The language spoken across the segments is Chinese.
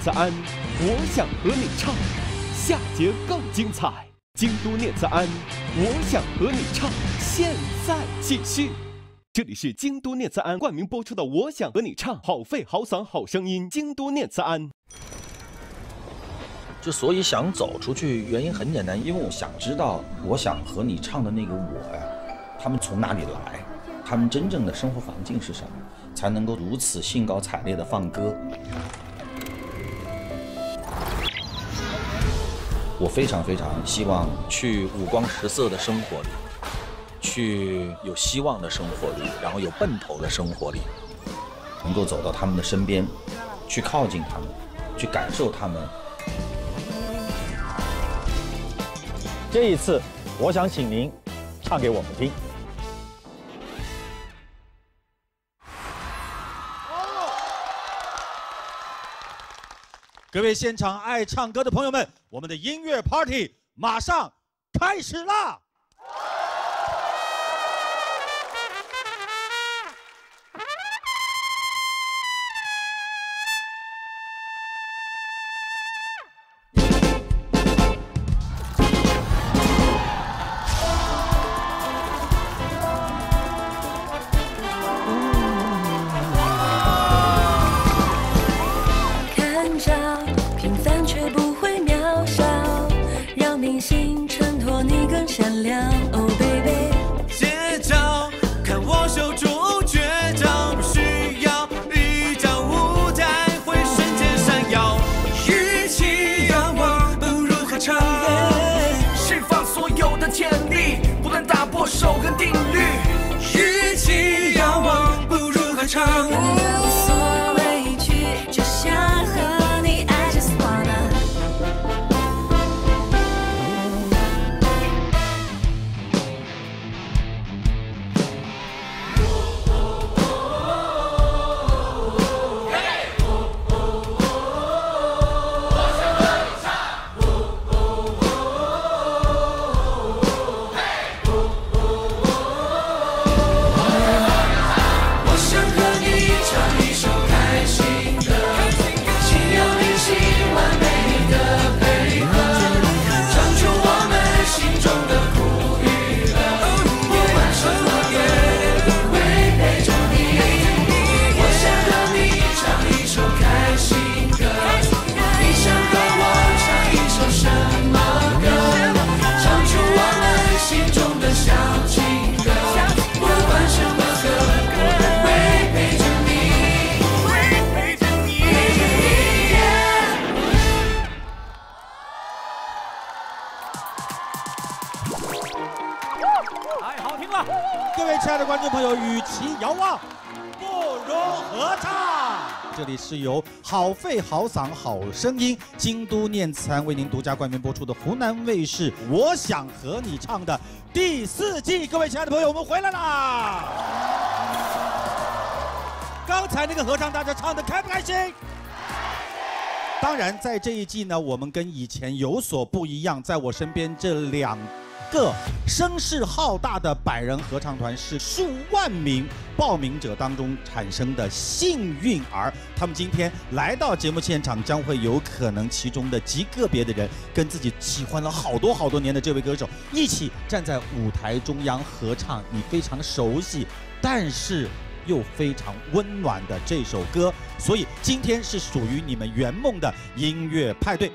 念慈庵，我想和你唱，下节更精彩。京都念慈庵，我想和你唱，现在继续。这里是京都念慈庵冠名播出的《我想和你唱》，好肺好嗓好声音，京都念慈庵。之所以想走出去，原因很简单，因为我想知道，我想和你唱的那个我呀，他们从哪里来，他们真正的生活环境是什么，才能够如此兴高采烈的放歌。我非常非常希望去五光十色的生活里。去有希望的生活里，然后有奔头的生活里，能够走到他们的身边，去靠近他们，去感受他们。这一次，我想请您唱给我们听。各位现场爱唱歌的朋友们，我们的音乐 party 马上开始啦！是由好肺好嗓好声音京都念慈庵为您独家冠名播出的湖南卫视《我想和你唱》的第四季，各位亲爱的朋友，我们回来啦！刚才那个合唱，大家唱的开不开心？当然，在这一季呢，我们跟以前有所不一样，在我身边这两。个声势浩大的百人合唱团是数万名报名者当中产生的幸运儿，他们今天来到节目现场，将会有可能其中的极个别的人跟自己喜欢了好多好多年的这位歌手一起站在舞台中央合唱你非常熟悉，但是又非常温暖的这首歌，所以今天是属于你们圆梦的音乐派对。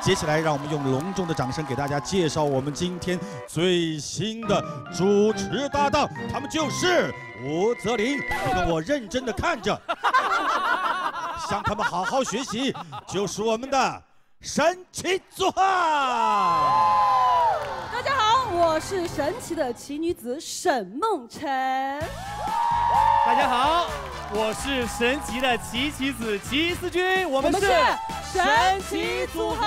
接下来，让我们用隆重的掌声给大家介绍我们今天最新的主持搭档，他们就是吴泽林。你跟我认真的看着，向他们好好学习，就是我们的神奇组合。大家好，我是神奇的奇女子沈梦辰。大家好，我是神奇的奇奇子奇思君，我们是。神奇组合。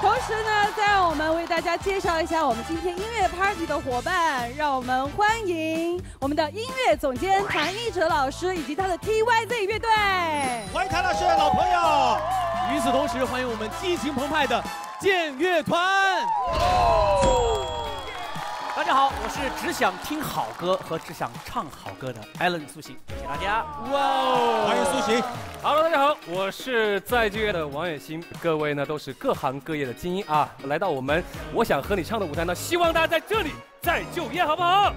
同时呢，再让我们为大家介绍一下我们今天音乐 party 的伙伴，让我们欢迎我们的音乐总监谭一哲老师以及他的 TYZ 乐队。欢迎谭老师，老朋友。与此同时，欢迎我们激情澎湃的剑乐团。大家好，我是只想听好歌和只想唱好歌的 Allen 苏醒，谢谢大家。哇哦，欢迎苏醒。Hello，大家好，我是在剧院的王栎鑫。各位呢都是各行各业的精英啊，来到我们我想和你唱的舞台呢，希望大家在这里再就业，好不好？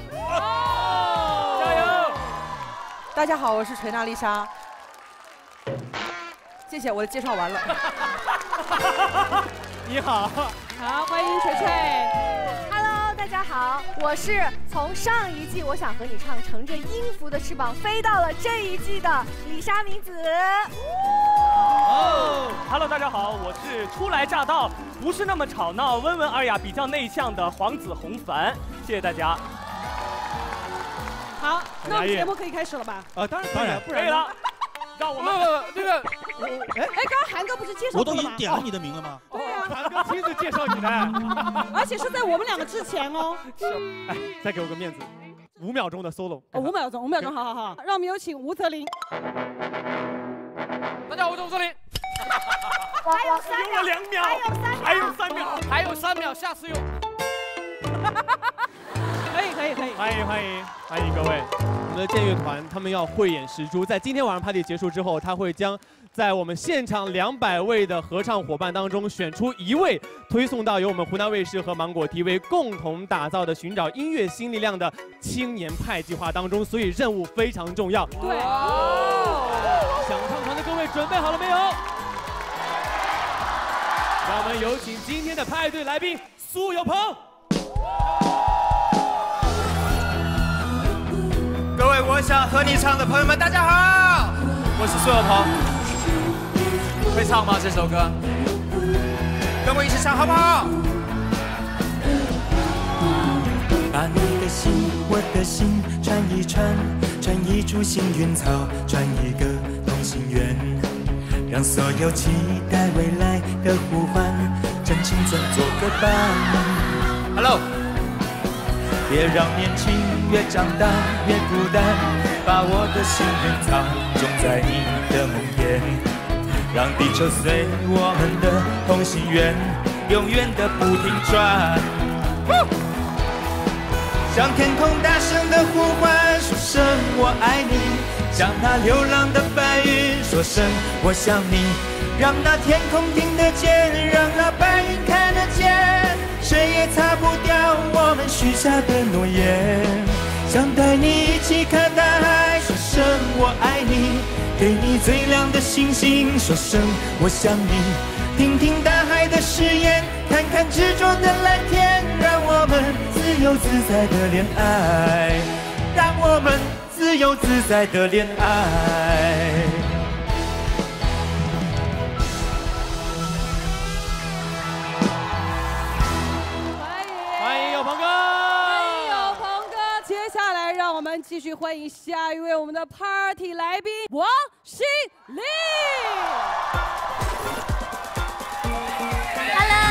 加油！大家好，我是锤娜丽莎。谢谢，我的介绍完了。你好，好，欢迎锤锤。大家好，我是从上一季《我想和你唱》乘着音符的翅膀飞到了这一季的李莎明子。哦，Hello，大家好，我是初来乍到，不是那么吵闹、温文尔雅、比较内向的黄子弘凡，谢谢大家。好，那我们节目可以开始了吧？呃，当然当然不然了，让我们这个哎哎，刚刚韩哥不是介绍我过了吗？都已经点了你的名了吗？对啊，韩哥亲自介绍你的，而且是在我们两个之前哦。哎，再给我个面子，五秒钟的 solo，哦五秒钟，五秒钟，好好好，让我们有请吴泽林。大家好，我是吴泽林，还有三用了两秒，还有三秒，还有三秒，下次用。可以，可以，可以。欢迎欢迎欢迎各位！我们的剑乐团他们要慧眼识珠，在今天晚上 party 结束之后，他会将在我们现场两百位的合唱伙伴当中选出一位，推送到由我们湖南卫视和芒果 TV 共同打造的寻找音乐新力量的青年派计划当中，所以任务非常重要。对，想唱团的各位准备好了没有？让我们有请今天的派对来宾苏有朋。各位，我想和你唱的朋友们，大家好，我是苏有朋。会唱吗？这首歌？跟我一起唱好不好？把你的心，我的心串一串，串一株幸运草，串一个同心圆，让所有期待未来的呼唤，真青春做个伴。Hello，别让年轻越长大越孤单，把我的幸运草种在你的梦魇，让地球随我们的同心圆，永远的不停转。向天空大声的呼唤，说声我爱你；向那流浪的白云说声我想你。让那天空听得见，让那白云看得见，谁也擦不掉我们许下的诺言。想带你一起看大海，声我爱你；给你最亮的星星，说声我想你。听听大海的誓言，看看执着的蓝天，让我们自由自在的恋爱，让我们自由自在的恋爱。们继续欢迎下一位我们的 party 来宾王心凌。Hello，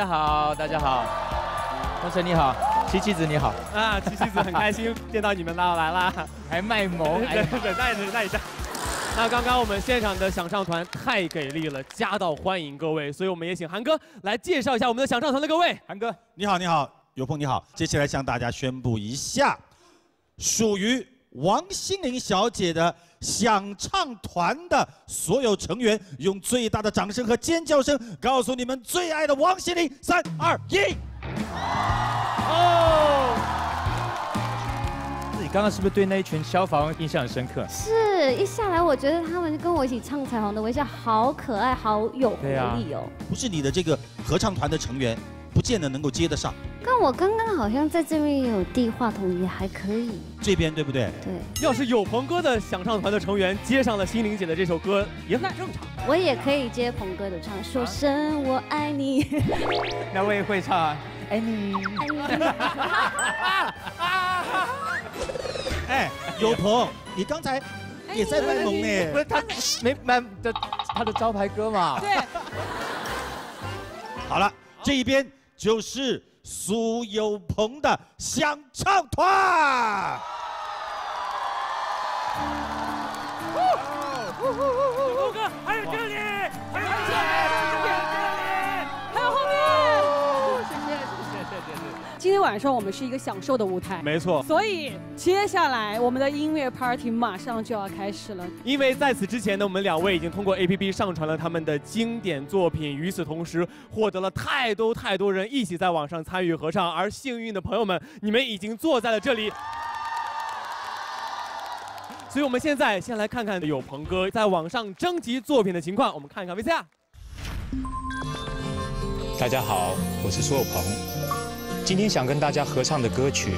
家好，大家好，同学你好，琪琪子你好，啊，琪琪子很开心见到你们啦，来啦，还卖萌，哎忍忍耐忍耐一下。那刚刚我们现场的想唱团太给力了，夹道欢迎各位，所以我们也请韩哥来介绍一下我们的想唱团的各位。韩哥，你好，你好，有朋你好。接下来向大家宣布一下，属于王心凌小姐的想唱团的所有成员，用最大的掌声和尖叫声，告诉你们最爱的王心凌。三二一。哦，你刚刚是不是对那一群消防印象很深刻？是一下来，我觉得他们跟我一起唱《彩虹的微笑》，好可爱，好有活力哦。不是你的这个合唱团的成员，不见得能够接得上。但我刚刚好像在这边也有递话筒，也还可以。这边对不对？对。要是有鹏哥的想唱团的成员接上了心灵姐的这首歌，也很正常。我也可以接鹏哥的唱，说声我爱你。那我也会唱啊，爱你。哎，有鹏，你刚才也在卖萌呢。不是他没卖的他的招牌歌嘛？对。好了，这一边就是苏有朋的想唱团。晚上我们是一个享受的舞台，没错所以接下来我们的音乐 party 马上就要开始了。因为在此之前呢，我们两位已经通过 APP 上传了他们的经典作品，与此同时获得了太多太多人一起在网上参与合唱，而幸运的朋友们，你们已经坐在了这里。所以我们现在先来看看有鹏哥在网上征集作品的情况，我们看一看 VCR。大家好，我是苏有朋。今天想跟大家合唱的歌曲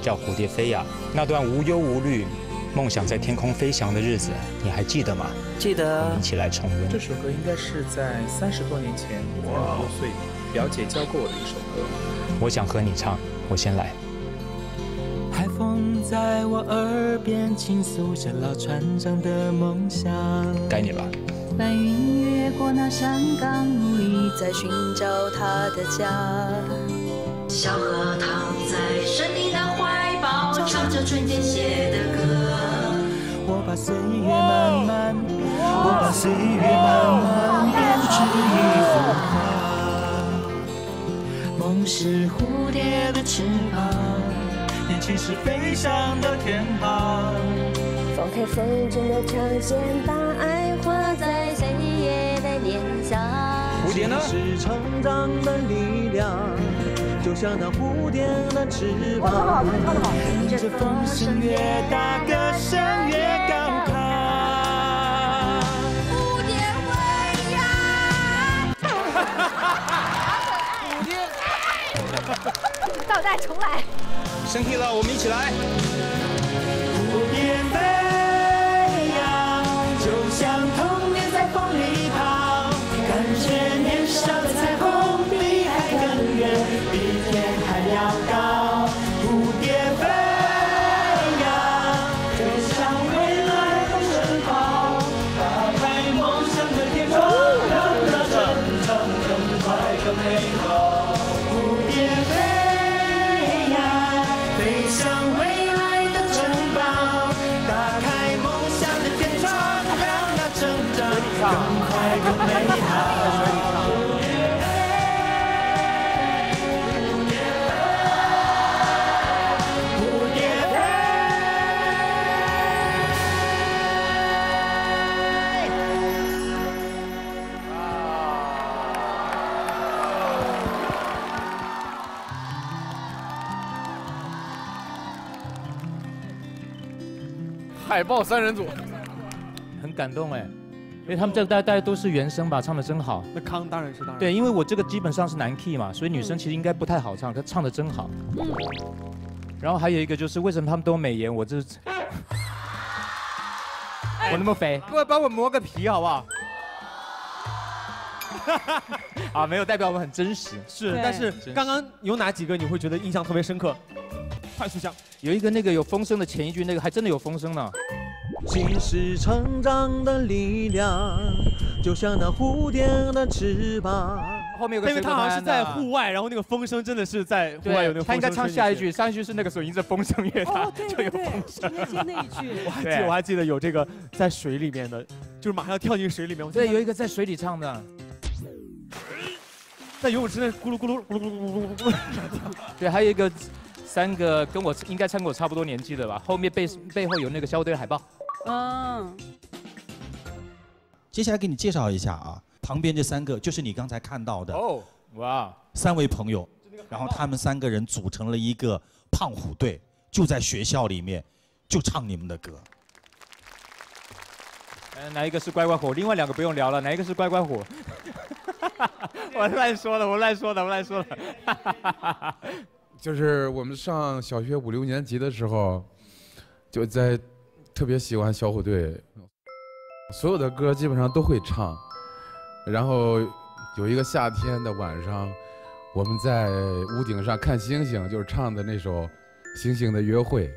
叫《蝴蝶飞呀》，那段无忧无虑、梦想在天空飞翔的日子，你还记得吗？记得我们一起来重温。这首歌应该是在三十多年前，我五六岁，表姐教过我的一首歌。我想和你唱，我先来。海风在我耳边倾诉着老船长的梦想。该你了。白云越过那山岗，努力在寻找他的家。小河躺在森林的怀抱，唱着春天写的歌。我把岁月慢慢，我把岁月慢慢编织一幅画。梦是蝴蝶的翅膀，年轻是飞翔的天堂。放开风筝的长线，把爱画在岁月的脸上。蝴蝶呢？是成长的力量，就像那蝴蝶的翅膀。迎着风声越大，歌声越高亢。蝴蝶飞呀！蝴蝶。倒带重来。升 key 了，我们一起来。蝴蝶飞呀，就像童年在风里海豹三人组，很感动哎，因为他们这大大家都是原声吧，唱的真好。那康当然是当然。对，因为我这个基本上是男 key 嘛，所以女生其实应该不太好唱，可唱的真好。嗯，然后还有一个就是为什么他们都美颜，我这我那么肥，各位帮我磨个皮好不好？啊，没有代表我们很真实。是，但是刚刚有哪几个你会觉得印象特别深刻？快速想，有一个那个有风声的前一句，那个还真的有风声呢。心是成长的力量，就像那蝴蝶的翅膀。后面有个因为他好像是在户外，然后那个风声真的是在户外有那个风声他应该唱下一句，吹进去。上一句是那个水迎着风声乐哦他，就有风声。接那一句我还记得我还记得有这个在水里面的，就是马上要跳进水里面。我记得对，有一个在水里唱的。在游泳池那咕噜咕噜咕噜咕噜咕噜咕噜。对，还有一个三个跟我应该唱跟我差不多年纪的吧，后面背背后有那个消队的海报。嗯，接下来给你介绍一下啊，旁边这三个就是你刚才看到的哦，哇，三位朋友，然后他们三个人组成了一个胖虎队，就在学校里面就唱你们的歌。嗯，哪一个是乖乖虎？另外两个不用聊了，哪一个是乖乖虎？我乱说的，我乱说的，我乱说的。就是我们上小学五六年级的时候，就在特别喜欢小虎队，所有的歌基本上都会唱。然后有一个夏天的晚上，我们在屋顶上看星星，就是唱的那首《星星的约会》。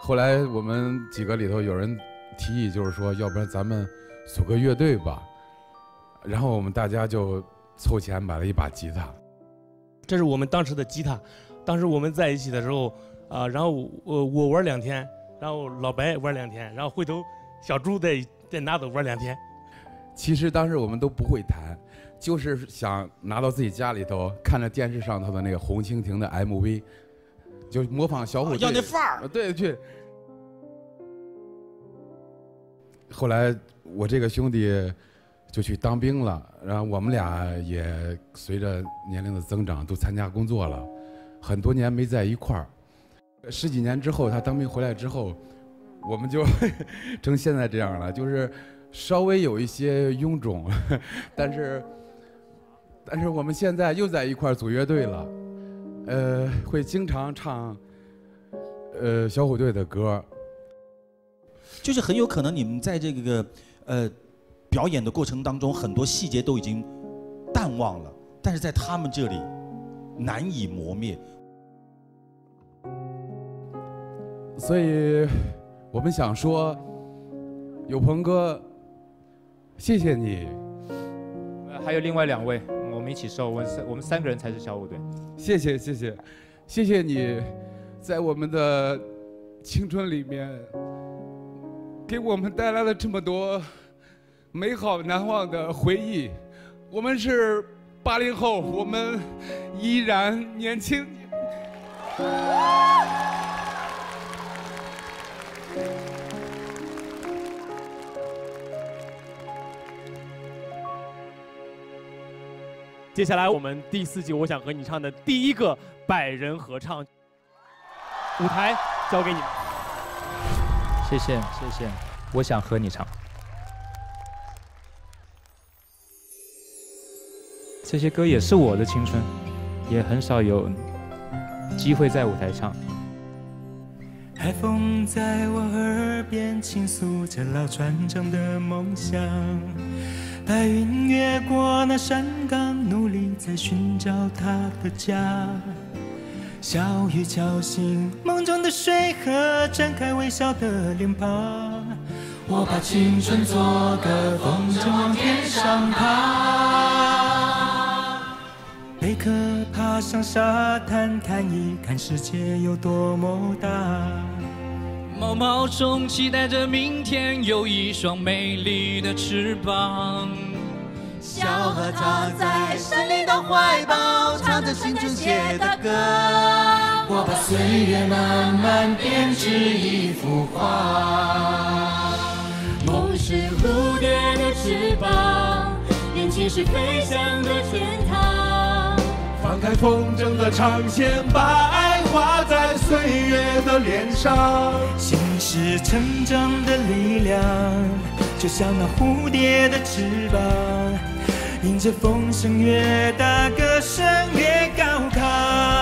后来我们几个里头有人提议，就是说，要不然咱们组个乐队吧。然后我们大家就凑钱买了一把吉他。这是我们当时的吉他，当时我们在一起的时候，啊、然后我我玩两天，然后老白玩两天，然后回头小猪再再拿走玩两天。其实当时我们都不会弹，就是想拿到自己家里头，看着电视上头的那个红蜻蜓的 MV，就模仿小虎队。要那范儿啊对对。后来我这个兄弟就去当兵了，然后我们俩也随着年龄的增长都参加工作了，很多年没在一块儿。十几年之后，他当兵回来之后，我们就 成现在这样了，就是稍微有一些臃肿，但是但是我们现在又在一块儿组乐队了，呃，会经常唱呃小虎队的歌。就是很有可能你们在这个呃表演的过程当中，很多细节都已经淡忘了，但是在他们这里难以磨灭。所以我们想说，有朋哥，谢谢你，呃还有另外两位，我们一起收，我们三我们三个人才是小虎队。谢谢谢谢，谢谢你，在我们的青春里面，给我们带来了这么多美好难忘的回忆。我们是八零后，我们依然年轻。接下来我们第四季我想和你唱的第一个百人合唱，舞台交给你们。谢谢谢谢，我想和你唱。这些歌也是我的青春，也很少有机会在舞台唱。海风在我耳边倾诉着老船长的梦想，白云越过那山岗，努力在寻找他的家。小雨敲醒梦中的水河，展开微笑的脸庞。我把青春做个风筝往天上爬，贝壳爬上沙滩看一看世界有多么大。毛毛虫期待着明天有一双美丽的翅膀。小河藏在森林的怀抱，唱着青春写的歌。我把岁月慢慢编织一幅画。梦是蝴蝶的翅膀，年轻是飞翔的天堂。放开风筝的长线，把爱画在岁月的脸上。心是成长的力量，就像那蝴蝶的翅膀，迎着风声越大，歌声越高亢。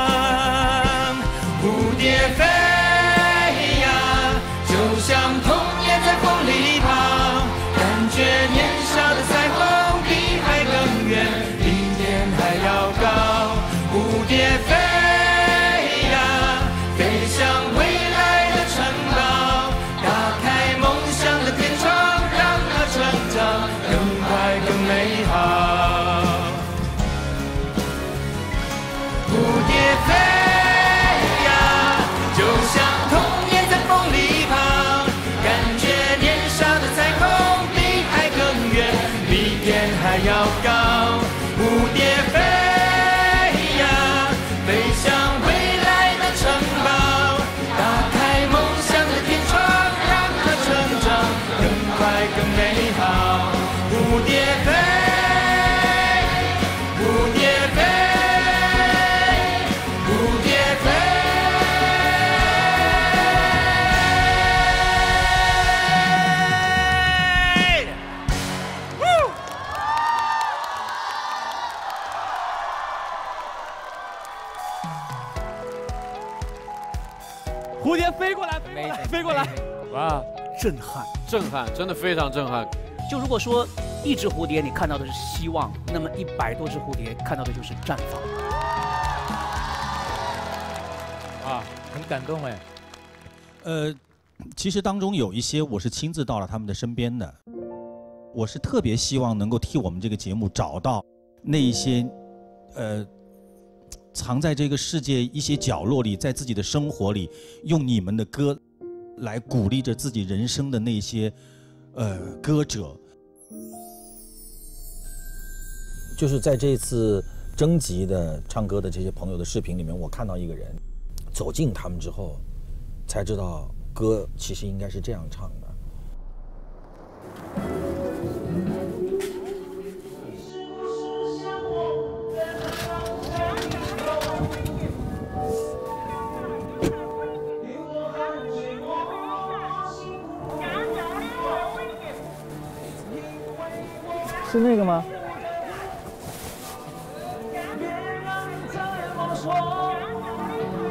震撼，震撼，真的非常震撼。就如果说一只蝴蝶你看到的是希望，那么一百多只蝴蝶看到的就是绽放。啊，很感动哎。呃，其实当中有一些我是亲自到了他们的身边的，我是特别希望能够替我们这个节目找到那一些，呃，藏在这个世界一些角落里，在自己的生活里，用你们的歌来鼓励着自己人生的那些，呃，歌者。就是在这次征集的唱歌的这些朋友的视频里面，我看到一个人走近他们之后，才知道歌其实应该是这样唱的。是那个吗？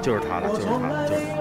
就是他了，就是他了，就是他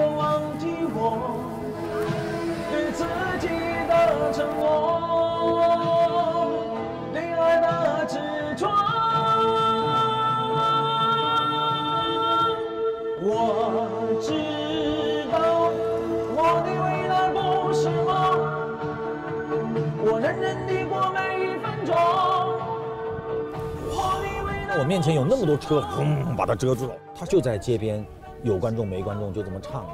面前有那么多车，轰把它遮住了。他就在街边，有观众没观众就这么唱着，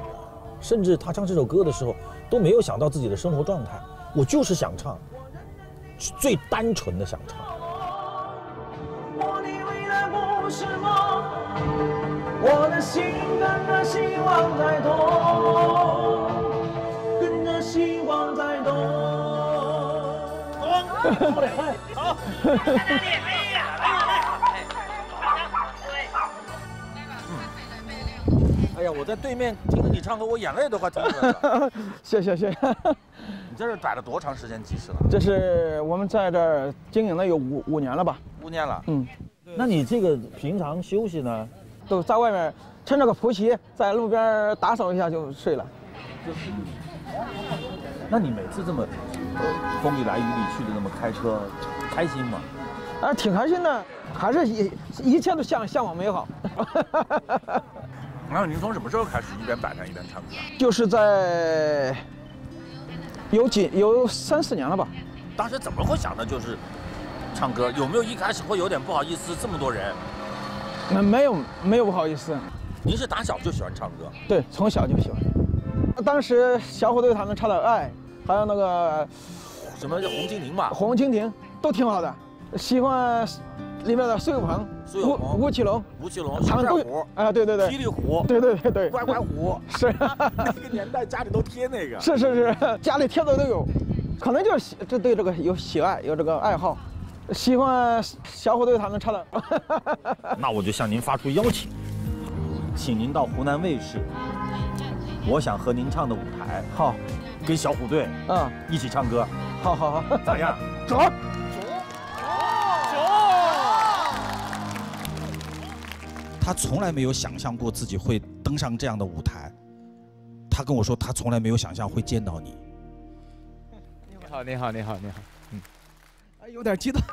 甚至他唱这首歌的时候都没有想到自己的生活状态，我就是想唱，最单纯的想唱。我的未来不是梦，我的心跟着希望在动，跟着希望在动。好，哎呀，我在对面听着你唱歌，我眼泪都快停出来了。谢谢谢谢。你在这摆了多长时间集市了？这是我们在这儿经营了有五五年了吧？五年了。嗯，那你这个平常休息呢？都在外面趁着个扑起，在路边打扫一下就睡了。那你每次这么呃风里来雨里去的，那么开车，开心吗？啊，挺开心的，还是一一切都向向往美好。然后您从什么时候开始一边摆摊一边唱歌？就是在有几有三四年了吧。当时怎么会想的就是唱歌？有没有一开始会有点不好意思？这么多人，那没有没有不好意思。您是打小就喜欢唱歌？对，从小就喜欢。当时小虎队他们唱的《爱》，还有那个什么叫红蜻蜓吧？红蜻蜓都挺好的。喜欢里面的苏有朋、苏有朋、吴吴奇隆、吴奇隆、他们都小虎啊，对对对，霹雳虎，对对对对，乖乖虎，是。那个年代家里都贴那个。是是是，家里贴的都有，可能就是喜这对这个有喜爱，有这个爱好，喜欢小虎队他们唱的。那我就向您发出邀请，请您到湖南卫视，我想和您唱的舞台，好，跟小虎队嗯。一起唱歌，好好好，咋样？走。他从来没有想象过自己会登上这样的舞台。他跟我说，他从来没有想象会见到你。你好，你好，你好，你好。嗯，哎，有点激动。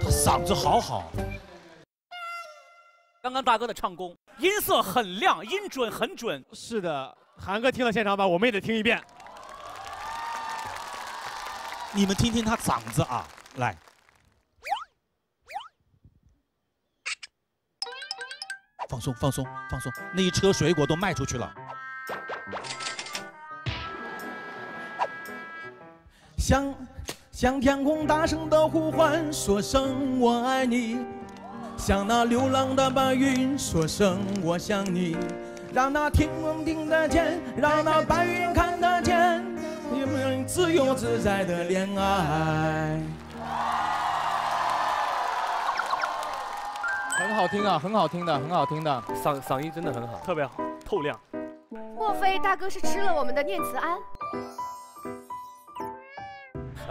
他嗓子好好。刚刚大哥的唱功，音色很亮，音准很准。是的，韩哥听了现场版，我们也得听一遍。你们听听他嗓子啊，来。放松，放松，放松！那一车水果都卖出去了。向向天空大声的呼唤，说声我爱你；向那流浪的白云说声我想你。让那天空听得见，让那白云看得见，你们自由自在的恋爱。好听啊，很好听的，很好听的，嗓嗓音真的很好，特别好，透亮。莫非大哥是吃了我们的念慈庵？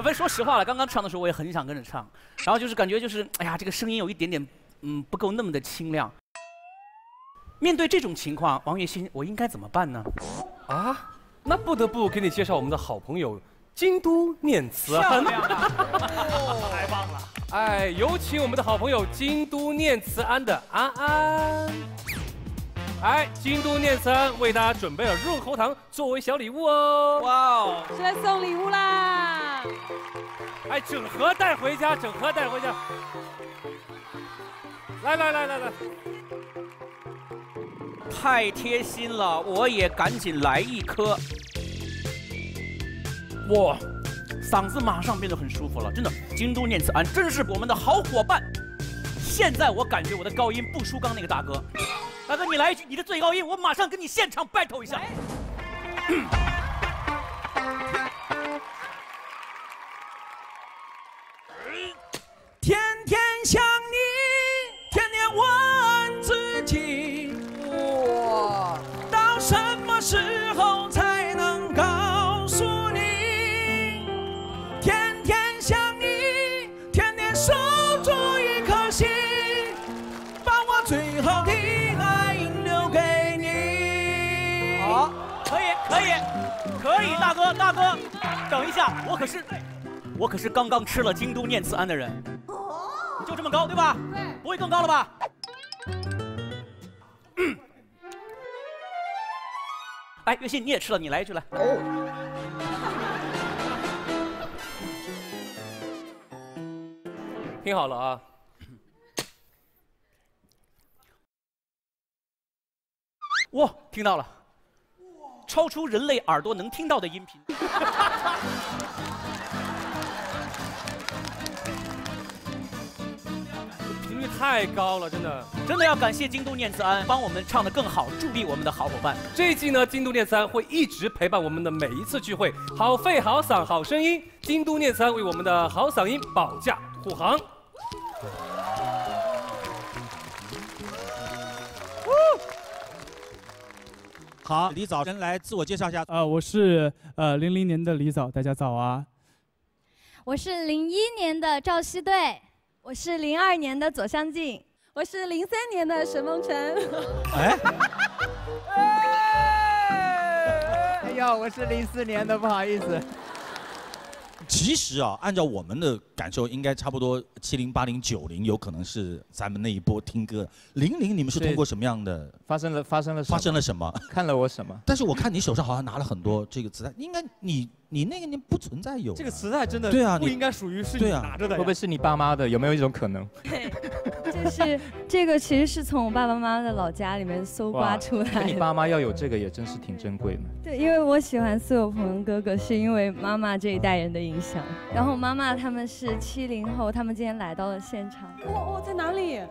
不是，说实话了，刚刚唱的时候我也很想跟着唱，然后就是感觉就是，哎呀，这个声音有一点点嗯不够那么的清亮。面对这种情况，王栎鑫，我应该怎么办呢？啊，那不得不给你介绍我们的好朋友京都念慈庵。哎，有请我们的好朋友京都念慈庵的安安。哎，京都念慈庵为大家准备了润喉糖作为小礼物哦。哇哦，是来送礼物啦！哎，整盒带回家，整盒带回家。来来来来来，太贴心了，我也赶紧来一颗。哇，嗓子马上变得很舒服了，真的。京都念慈庵真是我们的好伙伴。现在我感觉我的高音不输刚那个大哥。大哥，你来一句你的最高音，我马上跟你现场 battle 一下。大哥，大哥，等一下，我可是，我可是刚刚吃了京都念慈庵的人，就这么高，对吧？对，不会更高了吧？嗯。哎，月信你也吃了，你来一句来。听好了啊，哇，听到了，超出人类耳朵能听到的音频。频率太高了，真的。真的要感谢京都念慈庵，帮我们唱得更好，助力我们的好伙伴。这一季呢，京都念慈庵会一直陪伴我们的每一次聚会，好肺好嗓好声音，京都念慈庵为我们的好嗓音保驾护航。好，李早先来自我介绍一下。呃，我是呃零零年的李早，大家早啊。我是零一年的赵熙队，我是零二年的左相静，我是零三年的沈梦辰。哎，哎呀，我是零四年的，不好意思。其实啊，按照我们的感受，应该差不多七零、八零、九零，有可能是咱们那一波听歌的。零零，你们是通过什么样的？发生了，发生了，发生了什么？看了我什么？但是我看你手上好像拿了很多这个磁带，应该你你那个年不存在有这个磁带，真的对啊，不应该属于是你对啊拿着的呀。会不会是你爸妈的？有没有一种可能？这是这个其实是从我爸爸妈妈的老家里面搜刮出来的。你爸妈要有这个也真是挺珍贵的。对，因为我喜欢苏有朋哥哥，是因为妈妈这一代人的影响。然后妈妈他们是七零后，他们今天来到了现场。哦哦，在哪里？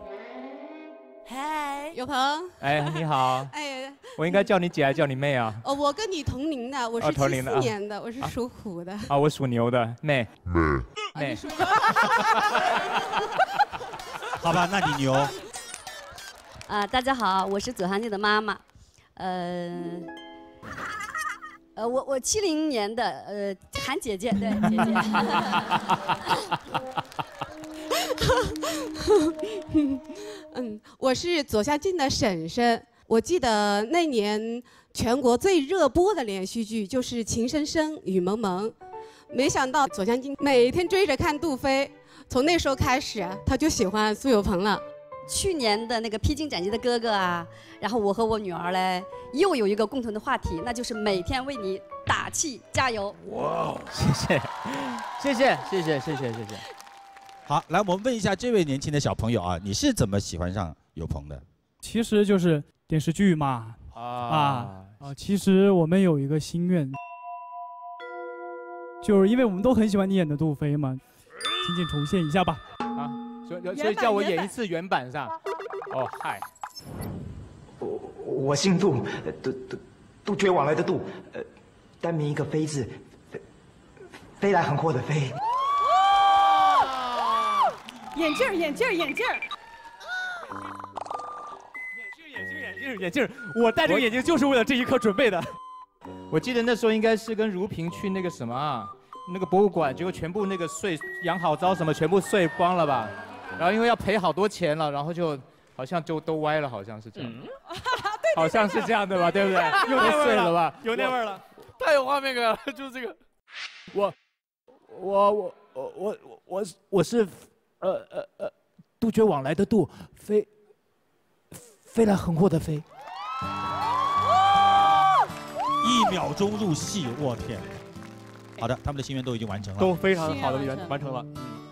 嗨，有朋。哎，你好。哎，我应该叫你姐还是叫你妹啊？哦，我跟你同龄的，我是七哦同龄的啊四年的，我是属虎的。啊，我属牛的，妹。妹。妹。好吧，那你牛。啊，大家好，我是左汉静的妈妈，呃，呃，我我七零年的，呃，喊姐姐，对，姐姐。嗯，我是左下静的婶婶。我记得那年全国最热播的连续剧就是《情深深雨蒙蒙》，没想到左相静每天追着看杜飞，从那时候开始，他就喜欢苏有朋了。去年的那个披荆斩棘的哥哥啊，然后我和我女儿嘞，又有一个共同的话题，那就是每天为你打气加油。哇，谢谢，谢谢，谢谢，谢谢，谢谢。好，来，我们问一下这位年轻的小朋友啊，你是怎么喜欢上有朋的？其实就是电视剧嘛。啊啊啊！其实我们有一个心愿，就是因为我们都很喜欢你演的杜飞嘛，请请重现一下吧。啊，所以所以叫我演一次原版上。哦，嗨。我我姓杜，呃杜杜杜绝往来的杜，呃，单名一个飞字，飞飞来横祸的飞。眼镜儿，眼镜儿，眼镜儿。眼镜眼镜，我戴这个眼镜就是为了这一刻准备的。我记得那时候应该是跟如萍去那个什么啊，那个博物馆，结果全部那个碎养好招什么全部碎光了吧？然后因为要赔好多钱了，然后就好像就都歪了，好像是这样。好像是这样的吧，对不对？又那味儿都碎了吧？有那味儿了。太有画面感了，就是这个。我，我我我我我我是，呃呃呃，杜绝往来的杜，飞，飞来横祸的飞。一秒钟入戏，我天！好的，他们的心愿都已经完成了，都非常好的完完成了。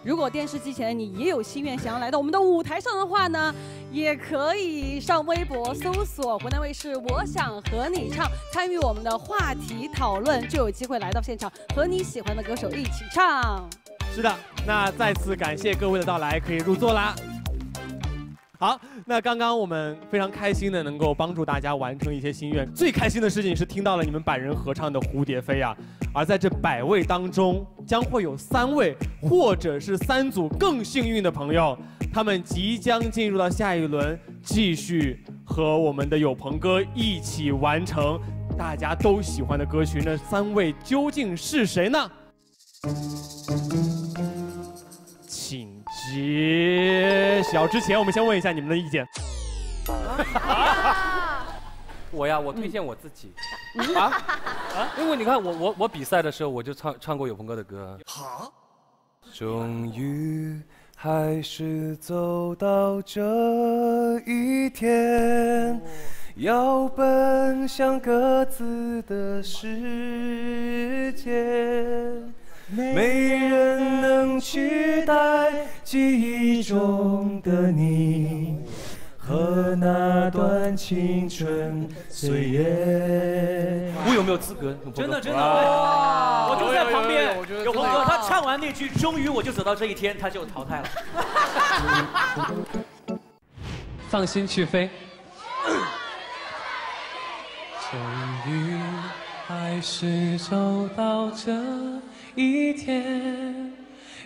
如果电视机前你也有心愿想要来到我们的舞台上的话呢，也可以上微博搜索湖南卫视“我想和你唱”，参与我们的话题讨论，就有机会来到现场和你喜欢的歌手一起唱。是的，那再次感谢各位的到来，可以入座啦。好，那刚刚我们非常开心的能够帮助大家完成一些心愿，最开心的事情是听到了你们百人合唱的《蝴蝶飞》啊，而在这百位当中，将会有三位或者是三组更幸运的朋友，他们即将进入到下一轮，继续和我们的有朋哥一起完成大家都喜欢的歌曲。那三位究竟是谁呢？请揭晓之前，我们先问一下你们的意见。我呀，我推荐我自己。啊 啊！因为你看我我我比赛的时候我就唱唱过有朋哥的歌。好。终于还是走到这一天，要奔向各自的世界。没人能取代记忆中的你和那段青春岁月。我有没有资格？真的真的，哇我就在旁边有朋哥，他唱完那句“终于我就走到这一天”，他就淘汰了。放心去飞。终于还是走到这一天，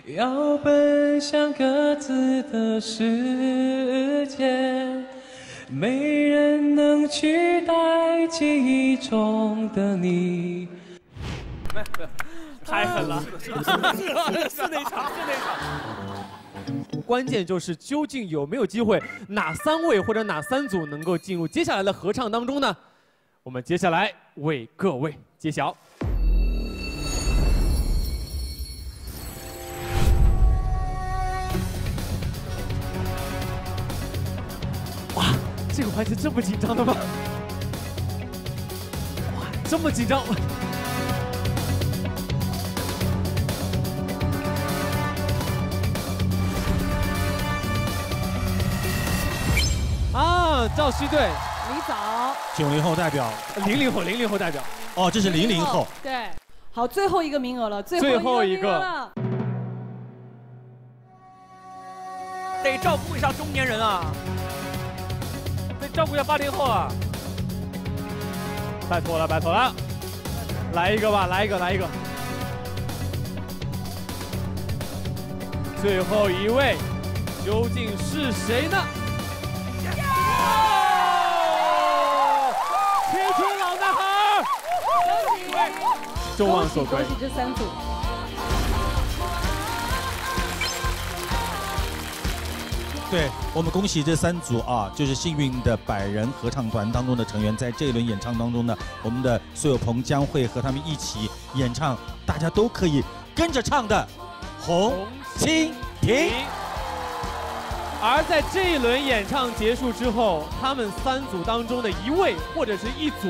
要奔向各自的世界，没人能取代记忆中的你。太狠了，是那场，是那场。关键就是究竟有没有机会，哪三位或者哪三组能够进入接下来的合唱当中呢？我们接下来为各位揭晓。这个环节这么紧张的吗？哇，这么紧张！啊，赵熙队，李早，九零后代表，零零后，零零后代表。哦，这是零零后。对，好，最后一个名额了，最最后后一个。得照顾一下中年人啊，得照顾一下八零后啊。拜托了，拜托了，来一个吧，来一个，来一个。最后一位究竟是谁呢？青春老男孩，众望所归恭喜这三组。对我们恭喜这三组啊，就是幸运的百人合唱团当中的成员，在这一轮演唱当中呢，我们的苏有朋将会和他们一起演唱，大家都可以跟着唱的《红蜻蜓》。而在这一轮演唱结束之后，他们三组当中的一位或者是一组，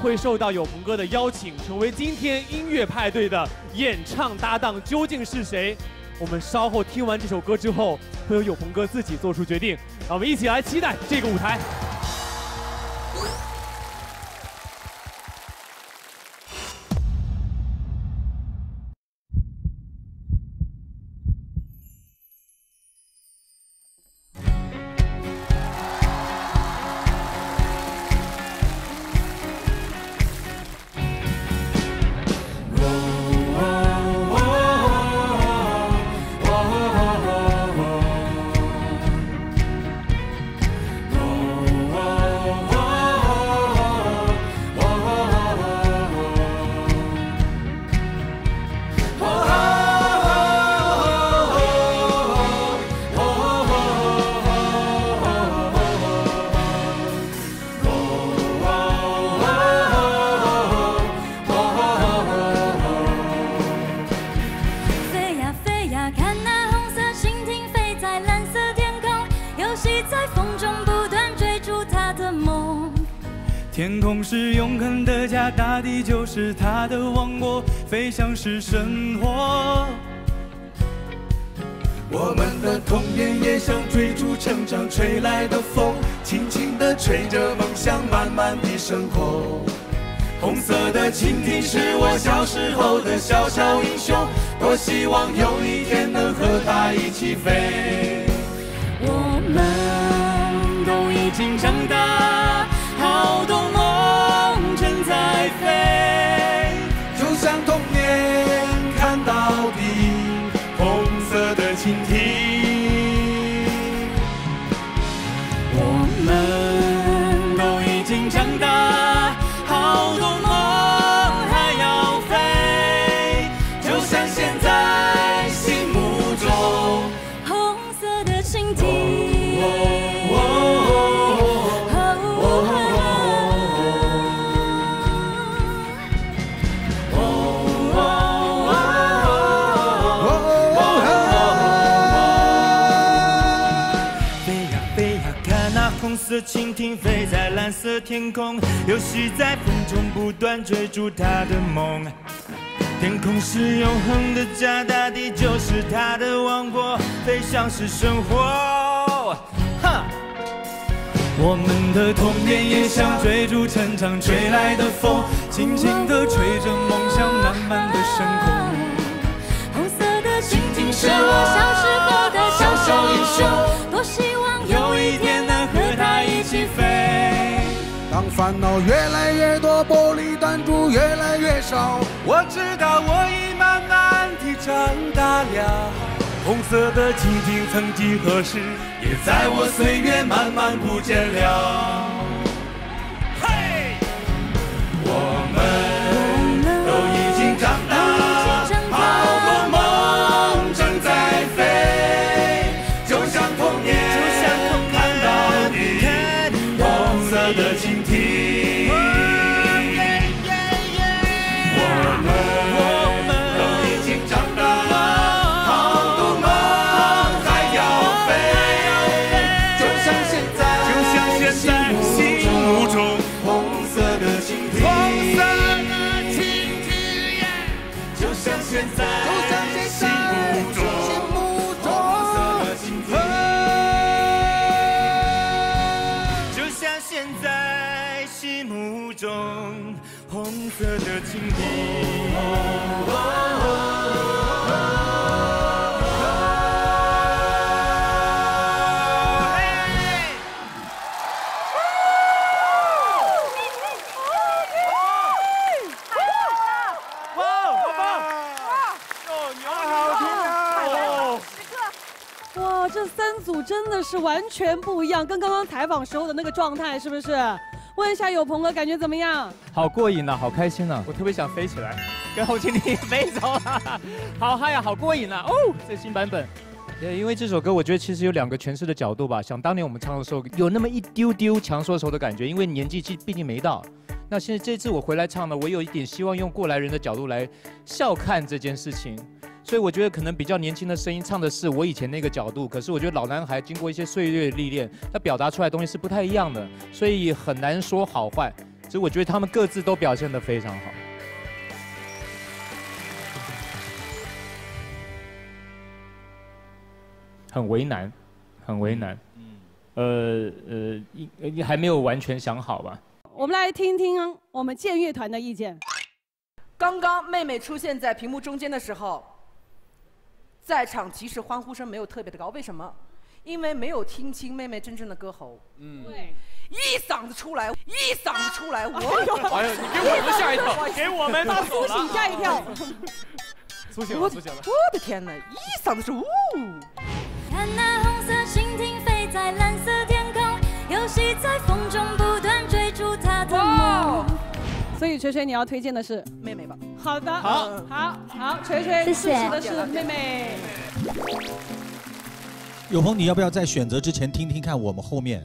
会受到有朋哥的邀请，成为今天音乐派对的演唱搭档。究竟是谁？我们稍后听完这首歌之后，会由有朋哥自己做出决定。让我们一起来期待这个舞台。像，是生活。我们的童年也像追逐成长吹来的风，轻轻地吹着梦想慢慢的生活。红色的蜻蜓是我小时候的小小英雄，多希望有一天能和它一起飞。我们都已经长大，到天空，游戏在风中不断追逐他的梦。天空是永恒的家，大地就是他的王国，飞翔是生活。哈！我们的童年也像追逐成长吹来的风，轻轻地吹着梦想慢慢的升空。红色的蜻蜓是我小时候的小小英雄，多希望有一天能和他一起飞。烦恼越来越多，玻璃弹珠越来越少，我知道我已慢慢地长大了。红色的蜻蜓曾几何时，也在我岁月慢慢不见了。的是完全不一样，跟刚刚采访时候的那个状态是不是？问一下有朋哥感觉怎么样？好过瘾呐、好开心呐、我特别想飞起来，跟侯经理飞走了，好嗨呀，好过瘾啊！哦，这新版本。对，因为这首歌我觉得其实有两个诠释的角度吧。想当年我们唱的时候，有那么一丢丢强说愁的感觉，因为年纪毕毕竟没到。那现在这次我回来唱呢，我有一点希望用过来人的角度来笑看这件事情。所以我觉得可能比较年轻的声音唱的是我以前那个角度，可是我觉得老男孩经过一些岁月历练，他表达出来的东西是不太一样的，所以很难说好坏。所以我觉得他们各自都表现得非常好。很为难，很为难。嗯，呃呃，一你还没有完全想好吧？我们来听听我们建乐团的意见。刚刚妹妹出现在屏幕中间的时候，在场其实欢呼声没有特别的高，为什么？因为没有听清妹妹真正的歌喉。嗯，对，一嗓子出来，一嗓子出来，我哎呀，你给我们吓一跳，给我们把苏醒吓一跳。苏醒我了，苏醒了。我的天哪，一嗓子是呜。看那红色蜻蜓飞在蓝色天空，游戏在风中。所以锤锤，你要推荐的是妹妹吧？好的，好好好，锤锤支持的是妹妹。有朋，你要不要在选择之前听听看我们后面？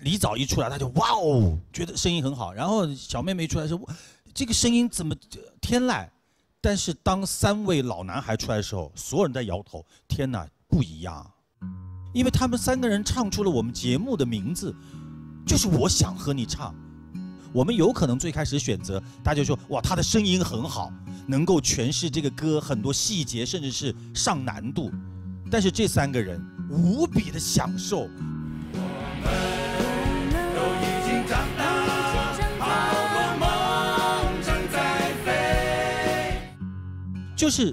李早一出来，他就哇哦，觉得声音很好。然后小妹妹一出来说，哇这个声音怎么呃天籁？但是当三位老男孩出来的时候，所有人在摇头，天哪，不一样。因为他们三个人唱出了我们节目的名字，就是我想和你唱。我们有可能最开始选择，大家说哇，他的声音很好，能够诠释这个歌很多细节，甚至是上难度。但是这三个人无比的享受，就是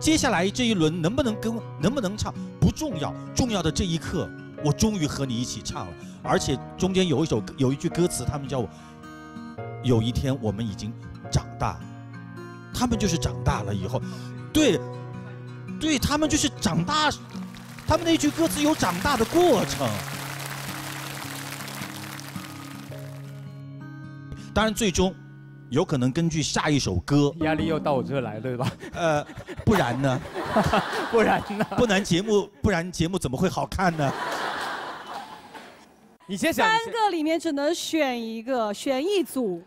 接下来这一轮能不能跟能不能唱不重要，重要的这一刻，我终于和你一起唱了，而且中间有一首有一句歌词，他们叫我有一天我们已经长大，他们就是长大了以后，对，对他们就是长大，他们那句歌词有长大的过程。当然，最终有可能根据下一首歌，压力又到我这来了，对吧？呃，不然呢？不然呢？不然节目，不然节目怎么会好看呢？你先想，三个里面只能选一个，选一组。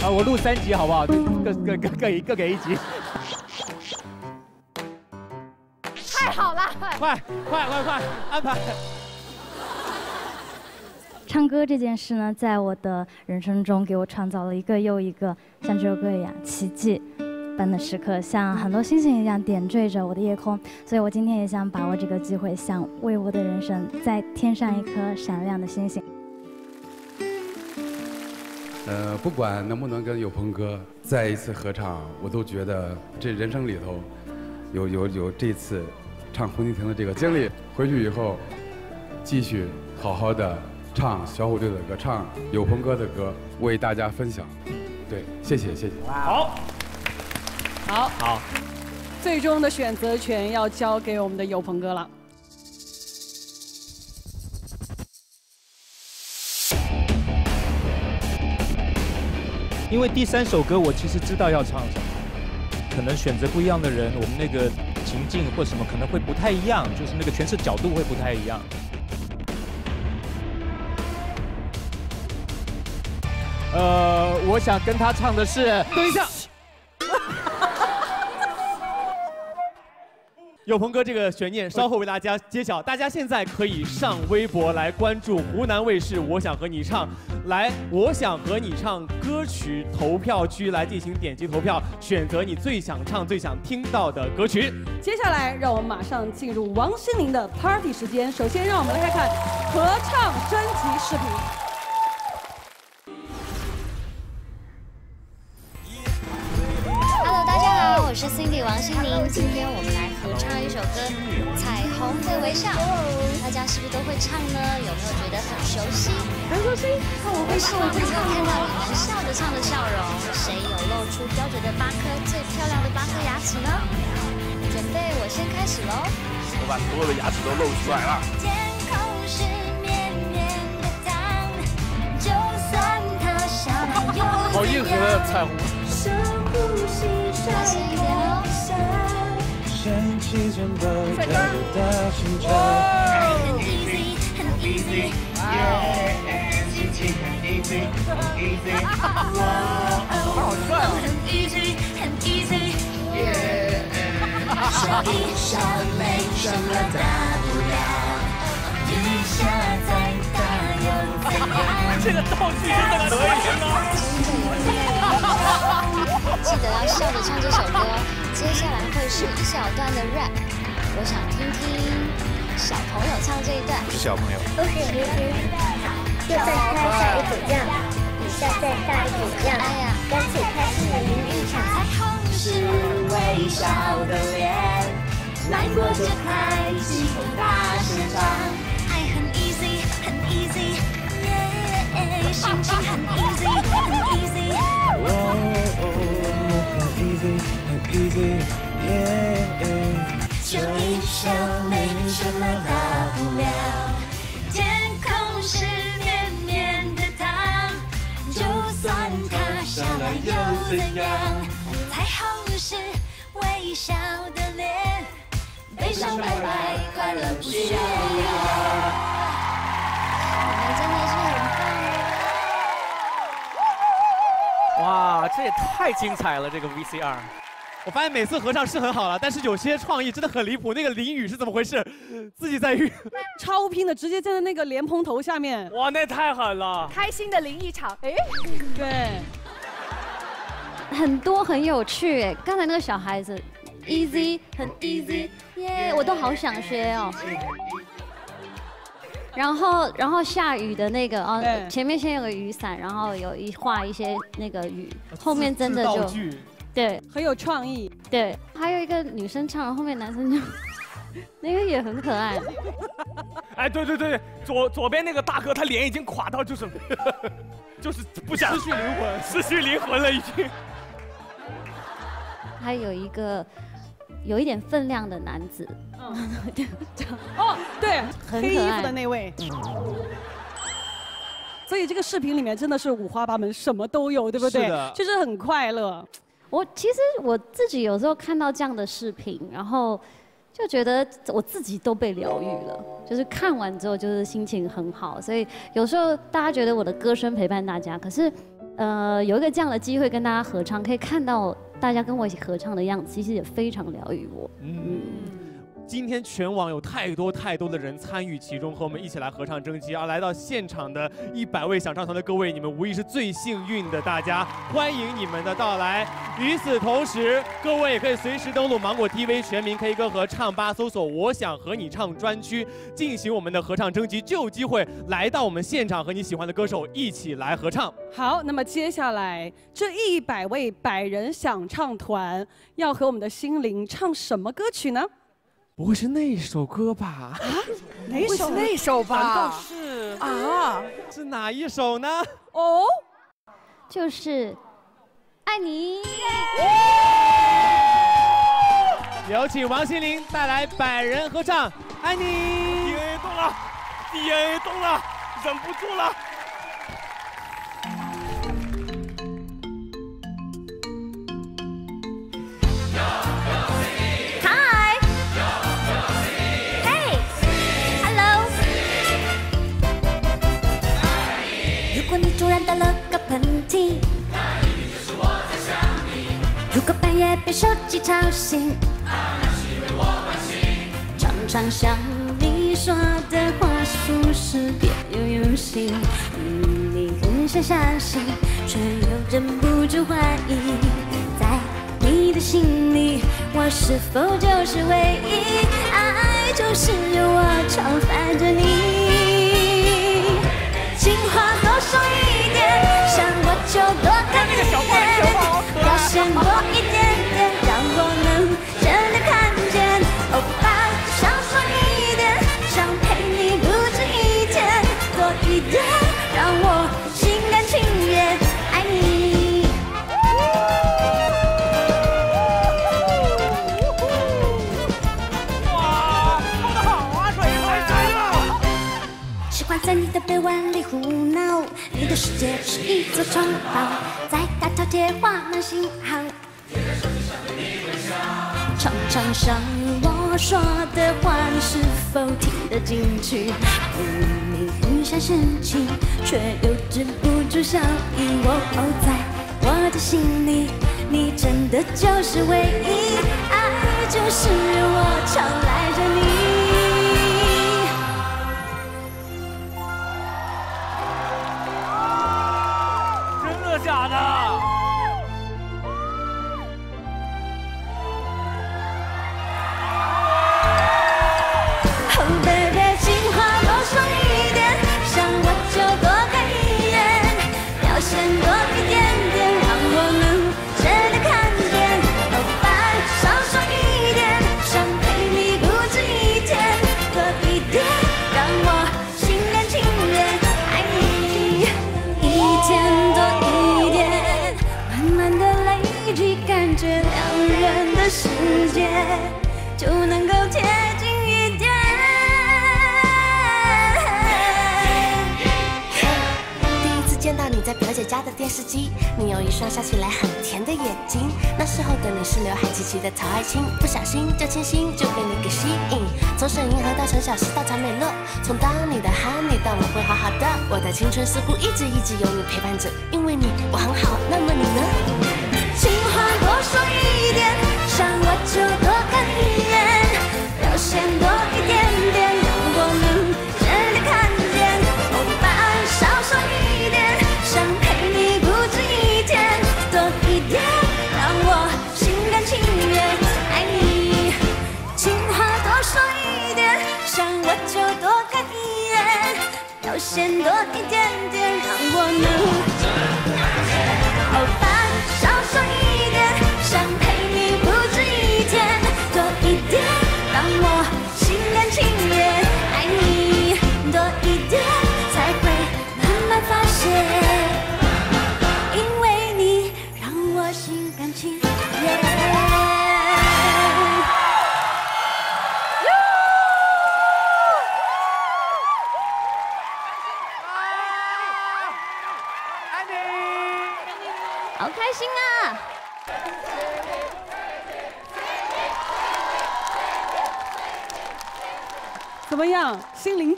啊，我录三集好不好？各各各各各一各给一集。太好了，快快快快安排！唱歌这件事呢，在我的人生中给我创造了一个又一个像这首歌一样奇迹般的时刻，像很多星星一样点缀着我的夜空。所以我今天也想把握这个机会，想为我的人生再添上一颗闪亮的星星。呃，不管能不能跟有朋哥再一次合唱，我都觉得这人生里头有有有这次唱《红蜻蜓》的这个经历，回去以后继续好好的唱小虎队的歌，唱有朋哥的歌，为大家分享。对，谢谢谢谢。好，好，好，最终的选择权要交给我们的有朋哥了。因为第三首歌我其实知道要唱什么，可能选择不一样的人，我们那个情境或什么可能会不太一样，就是那个诠释角度会不太一样。呃，我想跟他唱的是，等一下，有朋哥这个悬念稍后为大家揭晓。大家现在可以上微博来关注湖南卫视《我想和你唱》，来《我想和你唱》歌曲投票区来进行点击投票，选择你最想唱、最想听到的歌曲。接下来，让我们马上进入王心凌的 Party 时间。首先，让我们来看看合唱专辑视频。好，我是 Cindy 王心凌。今天我们来合唱一首歌《彩虹的微笑》，大家是不是都会唱呢？有没有觉得很熟悉？很熟悉。那我会希望能够看到你们笑着唱的笑容。谁有露出标准的八颗最漂亮的八颗牙齿呢？准备，我先开始喽。我把所有的牙齿都露出来了。天空是绵绵的糖，就算它下来又好硬核的彩虹。深呼吸，大声一点哦。升起肩膀跳动的心跳。很 easy，很 easy，心情很 easy，很 easy。好帅哦！很 easy，很 easy。笑一笑没什么大不了，雨下再大又怎样？这个道具真的可以记得要笑着唱这首歌。接下来会是一小段的 rap，我想听听小朋友唱这一段。是小朋友。OK，又再开下一组酱，底下再大一组酱，哎呀，干脆开心的淋一场。彩虹是微笑的脸，难过就开心大声唱。爱很 easy，很 easy，耶，心情很 easy，很 easy。没什么大不了，天空是绵绵的糖，就算塌下来又怎样？彩虹是微笑的脸，悲伤拜拜，快乐不需要。你们真的是很棒哦！哇，这也太精彩了，这个 VCR。我发现每次合唱是很好了，但是有些创意真的很离谱。那个淋雨是怎么回事？自己在浴，超拼的，直接站在那个莲蓬头下面。哇，那太狠了！开心的淋一场，哎，对，很多很有趣哎，刚才那个小孩子，easy 很 easy，耶，我都好想学哦。然后，然后下雨的那个哦，前面先有个雨伞，然后有一画一些那个雨，后面真的就对，很有创意。对，还有一个女生唱，后面男生就 那个也很可爱。哎，对对对，左左边那个大哥，他脸已经垮到就是 就是不想失去灵魂，失去灵魂了已经。还有一个有一点分量的男子，哦，对，很黑衣服可爱的那位。所以这个视频里面真的是五花八门，什么都有，对不对？是的就是很快乐。我其实我自己有时候看到这样的视频，然后就觉得我自己都被疗愈了，就是看完之后就是心情很好。所以有时候大家觉得我的歌声陪伴大家，可是呃有一个这样的机会跟大家合唱，可以看到大家跟我一起合唱的样子，其实也非常疗愈我。嗯，今天全网有太多太多的人参与其中，和我们一起来合唱征集，而来到现场的一百位想唱团的各位，你们无疑是最幸运的，大家欢迎你们的到来。与此同时，各位也可以随时登录芒果 TV 全民 K 歌和唱吧，搜索“我想和你唱”专区，进行我们的合唱征集，就有机会来到我们现场和你喜欢的歌手一起来合唱。好，那么接下来这一百位百人想唱团要和我们的心灵唱什么歌曲呢？不会是那首歌吧？啊哪首那首吧难道是啊？是哪一首呢？哦，就是爱你。有请王心凌带来百人合唱《爱你》。DNA 动了，DNA 动了，忍不住了。嗨，喷嚏，如果半夜被手机吵醒，那是因为我关心常常想你说的话是不是别有用心？嗯，你很想相信，却又忍不住怀疑，在你的心里，我是否就是唯一？爱就是由我常烦着你，情话多说一，就多看一眼，表现多界是一座城堡，在大头贴画满星号。常常想我说的话，你是否听得进去？明明很想生气，却又止不住笑意。我哦，在我的心里，你真的就是唯一，爱就是我常赖着你。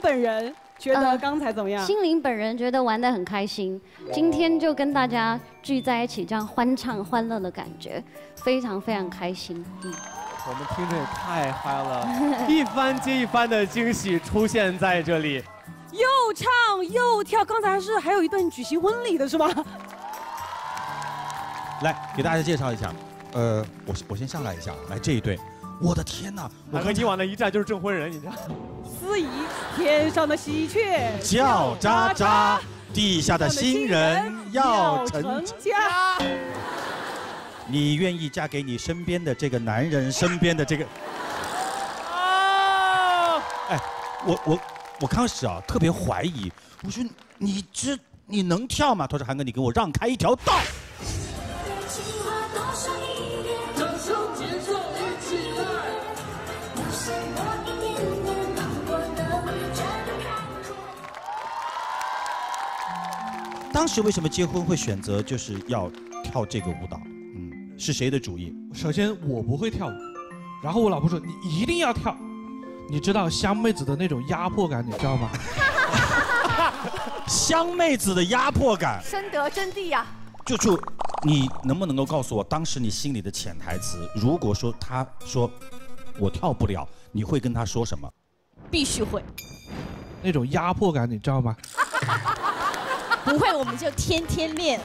本人觉得刚才怎么样？心灵本人觉得玩得很开心，今天就跟大家聚在一起，这样欢唱欢乐的感觉，非常非常开心。嗯，我们听着也太嗨了，一番接一番的惊喜出现在这里。又唱又跳，刚才是还有一段举行婚礼的是吗？来给大家介绍一下，呃，我我先上来一下，来这一对，我的天哪，我和你往那一站就是证婚人，你知道？司仪，天上的喜鹊叫喳喳，地下的新人要成家。你愿意嫁给你身边的这个男人身边的这个？啊！哎，我我我开始啊特别怀疑，我说你这你能跳吗？他说韩哥，你给我让开一条道。当时为什么结婚会选择就是要跳这个舞蹈？嗯，是谁的主意？首先我不会跳舞，然后我老婆说你一定要跳，你知道香妹子的那种压迫感，你知道吗？香妹子的压迫感，深得真谛呀、就就你能不能够告诉我，当时你心里的潜台词？如果说他说我跳不了，你会跟他说什么？必须会，那种压迫感，你知道吗？不会我们就天天练。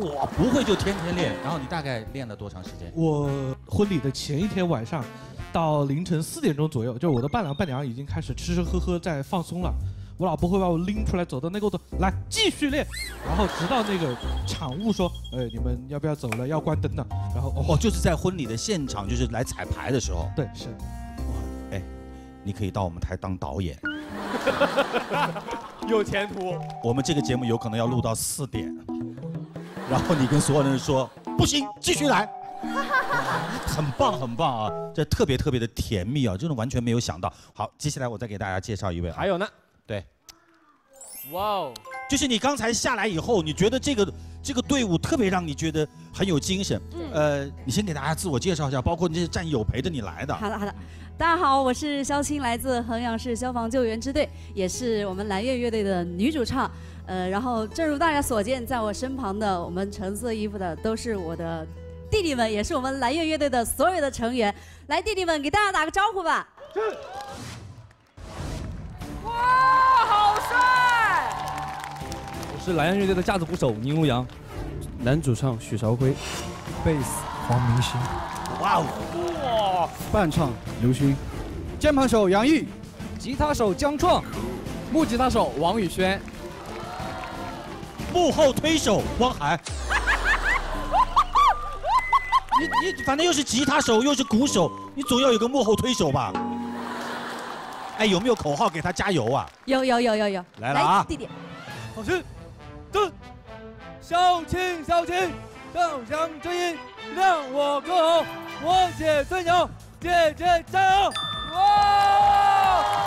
我不会就天天练，然后你大概练了多长时间？我婚礼的前一天晚上，到凌晨四点钟左右，就是我的伴郎伴娘已经开始吃吃喝喝在放松了。我老婆会把我拎出来，走到那个头，来继续练，然后直到那个场务说，哎，你们要不要走了？要关灯了。然后哦，就是在婚礼的现场，就是来彩排的时候。对，是。哇哎，你可以到我们台当导演，有前途。我们这个节目有可能要录到四点，然后你跟所有人说不行，继续来。很棒，很棒啊！这特别特别的甜蜜啊，真的完全没有想到。好，接下来我再给大家介绍一位啊。还有呢？对，哇哦，就是你刚才下来以后，你觉得这个这个队伍特别让你觉得很有精神。嗯呃，你先给大家自我介绍一下，包括你这些战友陪着你来的。好的好的，大家好，我是肖青，来自衡阳市消防救援支队，也是我们蓝月乐队的女主唱。呃，然后正如大家所见，在我身旁的我们橙色衣服的都是我的弟弟们，也是我们蓝月乐队的所有的成员。来，弟弟们给大家打个招呼吧。哇，好帅！我是蓝月乐队的架子鼓手宁如阳，男主唱许韶辉，贝斯黄明星，哇哦，哇，伴唱刘勋，键盘手杨毅，吉他手姜创，木吉他手王宇轩，幕后推手汪涵。你你反正又是吉他手又是鼓手，你总要有个幕后推手吧？哎，有没有口号给他加油啊？有有有有有，来了啊。弟弟，好事，蹲，小青小青，上香正音，让我歌喉，我姐最牛，姐姐加油！哇，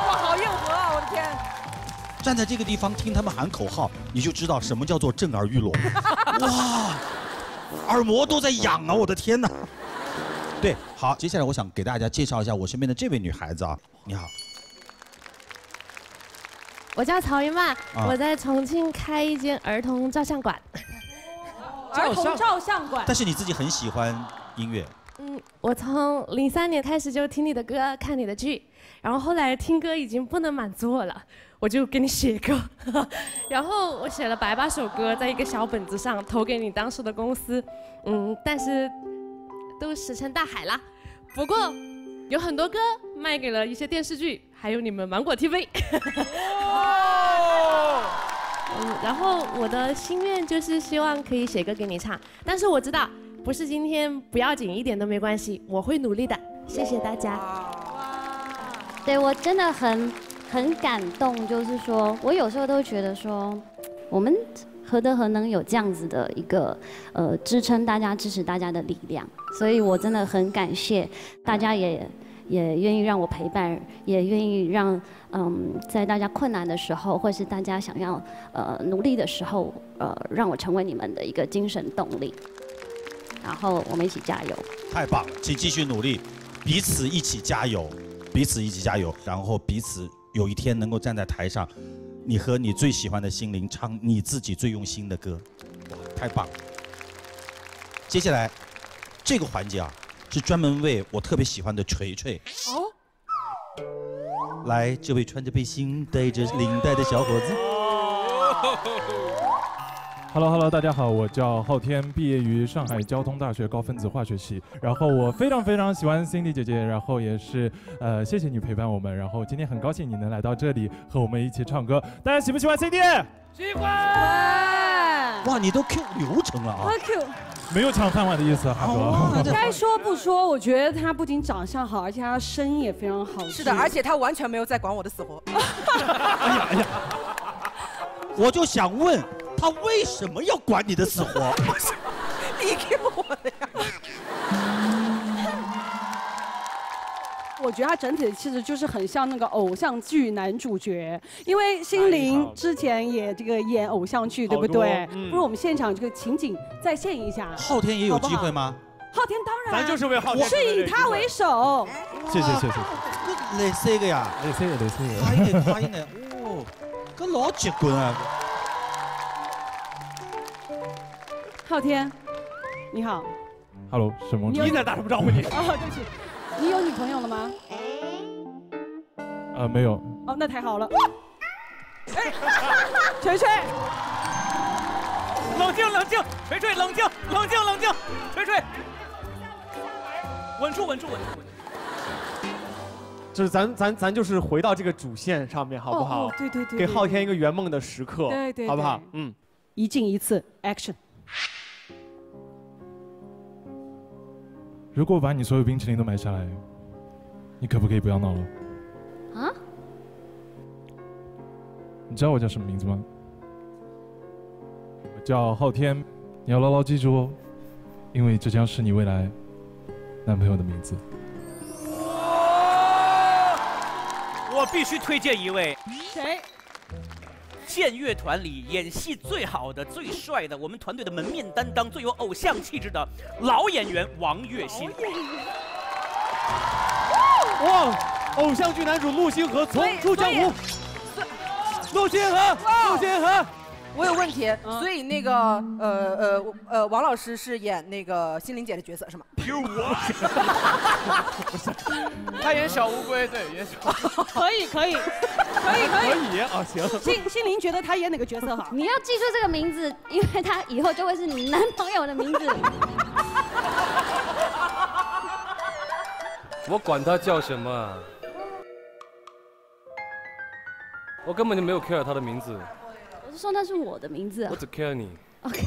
哇，好硬核啊！我的天，站在这个地方听他们喊口号，你就知道什么叫做震耳欲聋。哇，耳膜都在痒啊！我的天哪！对，好，接下来我想给大家介绍一下我身边的这位女孩子啊。你好，我叫曹云曼，啊我在重庆开一间儿童照相馆。儿童照相馆。但是你自己很喜欢音乐，嗯，我从零三年开始就听你的歌，看你的剧，然后后来听歌已经不能满足我了，我就给你写歌，然后我写了百把首歌，在一个小本子上投给你当时的公司，嗯，但是都石沉大海了。不过有很多歌卖给了一些电视剧，还有你们芒果 TV。嗯，然后我的心愿就是希望可以写歌给你唱，但是我知道不是今天不要紧，一点都没关系，我会努力的。谢谢大家。哇对我真的很很感动，就是说我有时候都觉得说，我们何德何能有这样子的一个呃支撑大家、支持大家的力量，所以我真的很感谢大家也也愿意让我陪伴，也愿意让嗯，在大家困难的时候，或是大家想要呃努力的时候，呃，让我成为你们的一个精神动力。然后我们一起加油。太棒了，请继续努力，彼此一起加油，彼此一起加油，然后彼此有一天能够站在台上，你和你最喜欢的心灵唱你自己最用心的歌，哇，太棒了！接下来这个环节啊，是专门为我特别喜欢的锤锤。哦，来，这位穿着背心、带着领带的小伙子。Hello Hello，大家好，我叫昊天，毕业于上海交通大学高分子化学系。然后我非常非常喜欢 Cindy 姐姐，然后也是呃谢谢你陪伴我们。然后今天很高兴你能来到这里和我们一起唱歌。大家喜不喜欢 Cindy？喜欢。哇，你都 Q 流程了啊！Q。没有抢饭碗的意思，哈哥。该说不说，我觉得他不仅长相好，而且他声音也非常好。是的，而且他完全没有在管我的死活。我就想问他为什么要管你的死活？你给我的呀。我觉得他整体的气质就是很像那个偶像剧男主角，因为心灵之前也这个演偶像剧，对不对？嗯不如我们现场这个情景再现一下。昊天也有机会吗？昊天当然，咱就是为昊天是以他为首。谢谢谢谢。来三个呀，来三个，来三个。快一点，快一点，哦，搿老结棍啊！昊天，你好。Hello，沈梦之。你在打什么招呼你？哦，对不起，你有女朋友了吗？呃，没有。哦，那太好了。哎，锤锤，冷静冷静，锤锤冷静冷静冷静，锤锤，稳住稳住稳住。就是咱咱咱就是回到这个主线上面，好不好？哦哦对对对对给昊天一个圆梦的时刻，对对好不好？嗯。一进一次，action。如果我把你所有冰淇淋都买下来，你可不可以不要闹了？啊？你知道我叫什么名字吗？我叫昊天，你要牢牢记住哦，因为这将是你未来男朋友的名字。我必须推荐一位谁？剑乐团里演戏最好的、最帅的，我们团队的门面担当、最有偶像气质的老演员王栎鑫。哇，偶像剧男主陆星河重出江湖。陆星河，陆星河。我有问题，所以那个呃呃呃，王老师是演那个心灵姐的角色是吗？他演小乌龟，对，演小。可以可以可以可以。可以啊，行。心心灵觉得他演哪个角色好？你要记住这个名字，因为他以后就会是你男朋友的名字。我管他叫什么啊，我根本就没有 care 他的名字，说那是我的名字啊我。只 care 你。OK。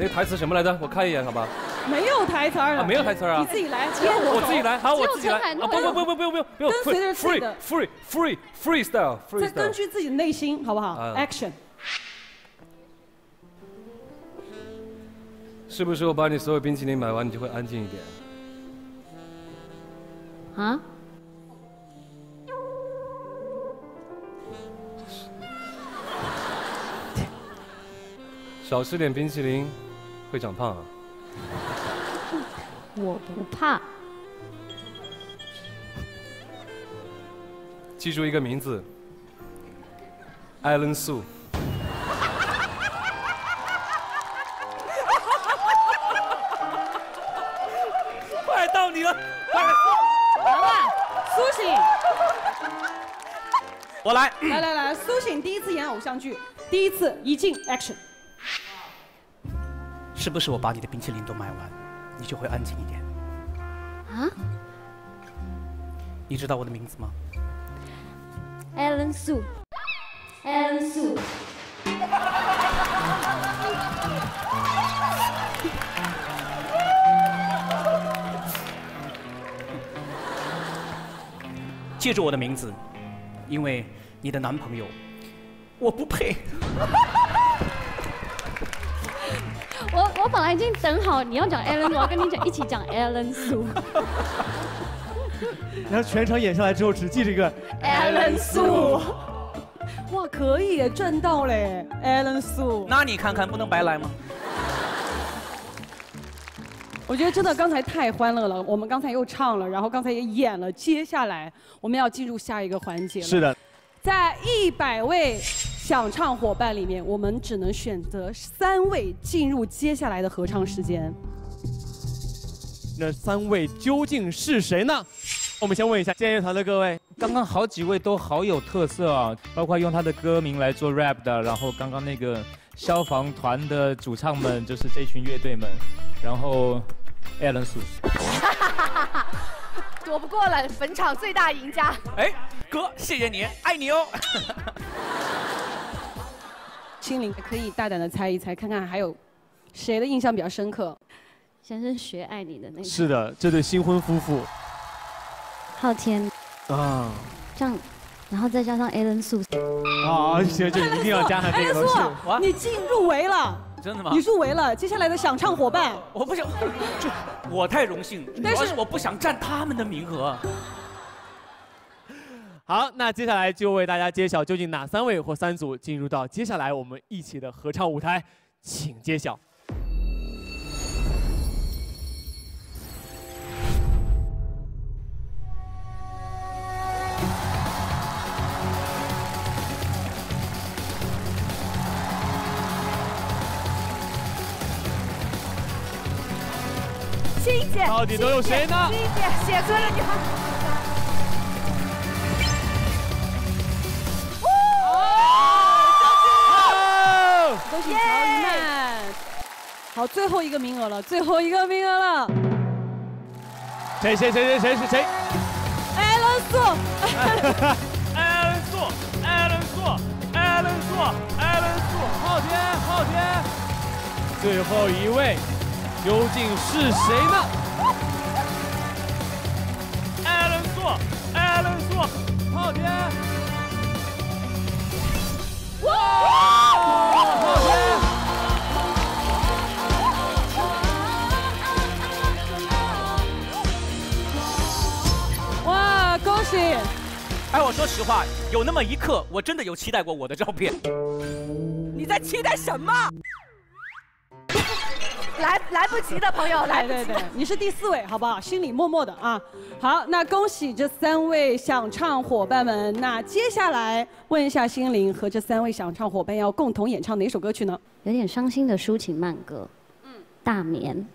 哎，台词什么来着？我看一眼，好吧？没有台词儿啊，没有台词儿啊。你自己来，我我自己来，好，我自己来。啊，不不不不不不不，跟随着自己的 free free free freestyle 再根。据自己的内心，好不好啊？Action。是不是我把你所有冰淇淋买完，你就会安静一点？啊？少吃点冰淇淋，会长胖啊。我不怕。记住一个名字，Allen Su。快我来。来来来，苏醒第一次演偶像剧，第一次一进 action。是不是我把你的冰淇淋都买完，你就会安静一点？啊你知道我的名字吗？？Alan Su。Alan Su。记住我的名字，因为你的男朋友，我不配。我我本来已经等好你要讲 Alan，我要跟你讲一起讲 Alan 苏。然后全场演下来之后，只记这个 Alan 苏。哇，可以耶，赚到嘞，Alan 苏。那你看看，不能白来吗？我觉得真的刚才太欢乐了，我们刚才又唱了，然后刚才也演了，接下来我们要进入下一个环节了。是的，在一百位想唱伙伴里面，我们只能选择三位进入接下来的合唱时间。那三位究竟是谁呢？我们先问一下建乐团的各位，刚刚好几位都好有特色啊，包括用他的歌名来做 rap 的，然后刚刚那个消防团的主唱们就是这群乐队们，然后 Alan 苏。躲不过了，本场最大赢家。哎，哥，谢谢你，爱你哦。心灵可以大胆的猜一猜，看看还有谁的印象比较深刻。先生学爱你的那个。是的，这对新婚夫妇昊天啊这样，然后再加上 Alan 苏。啊，行，这一定要加上这个东西。苏，你进入围了。真的吗你入围了，接下来的想唱伙伴。我不想，就我太荣幸，但是是我不想占他们的名额。好，那接下来就为大家揭晓究竟哪三位或三组进入到接下来我们一起的合唱舞台，请揭晓。到底都有谁呢欣姐，写歌的女孩。恭喜乔一曼。好，最后一个名额了，最后一个名额了。谁谁谁谁谁是谁？Alan 苏。Alan 苏，Alan 苏，Alan 苏，Alan 苏，昊天，昊天，最后一位究竟是谁呢？Alan 苏，Alan 苏，昊天，哇，昊天。哇，恭喜！哎，我说实话，有那么一刻，我真的有期待过我的照片。你在期待什么？来来不及的朋友，来不及的对对对，你是第四位，好不好？心里默默的啊。好，那恭喜这三位想唱伙伴们。那接下来问一下心灵和这三位想唱伙伴要共同演唱哪首歌曲呢？有点伤心的抒情慢歌。嗯，大眠。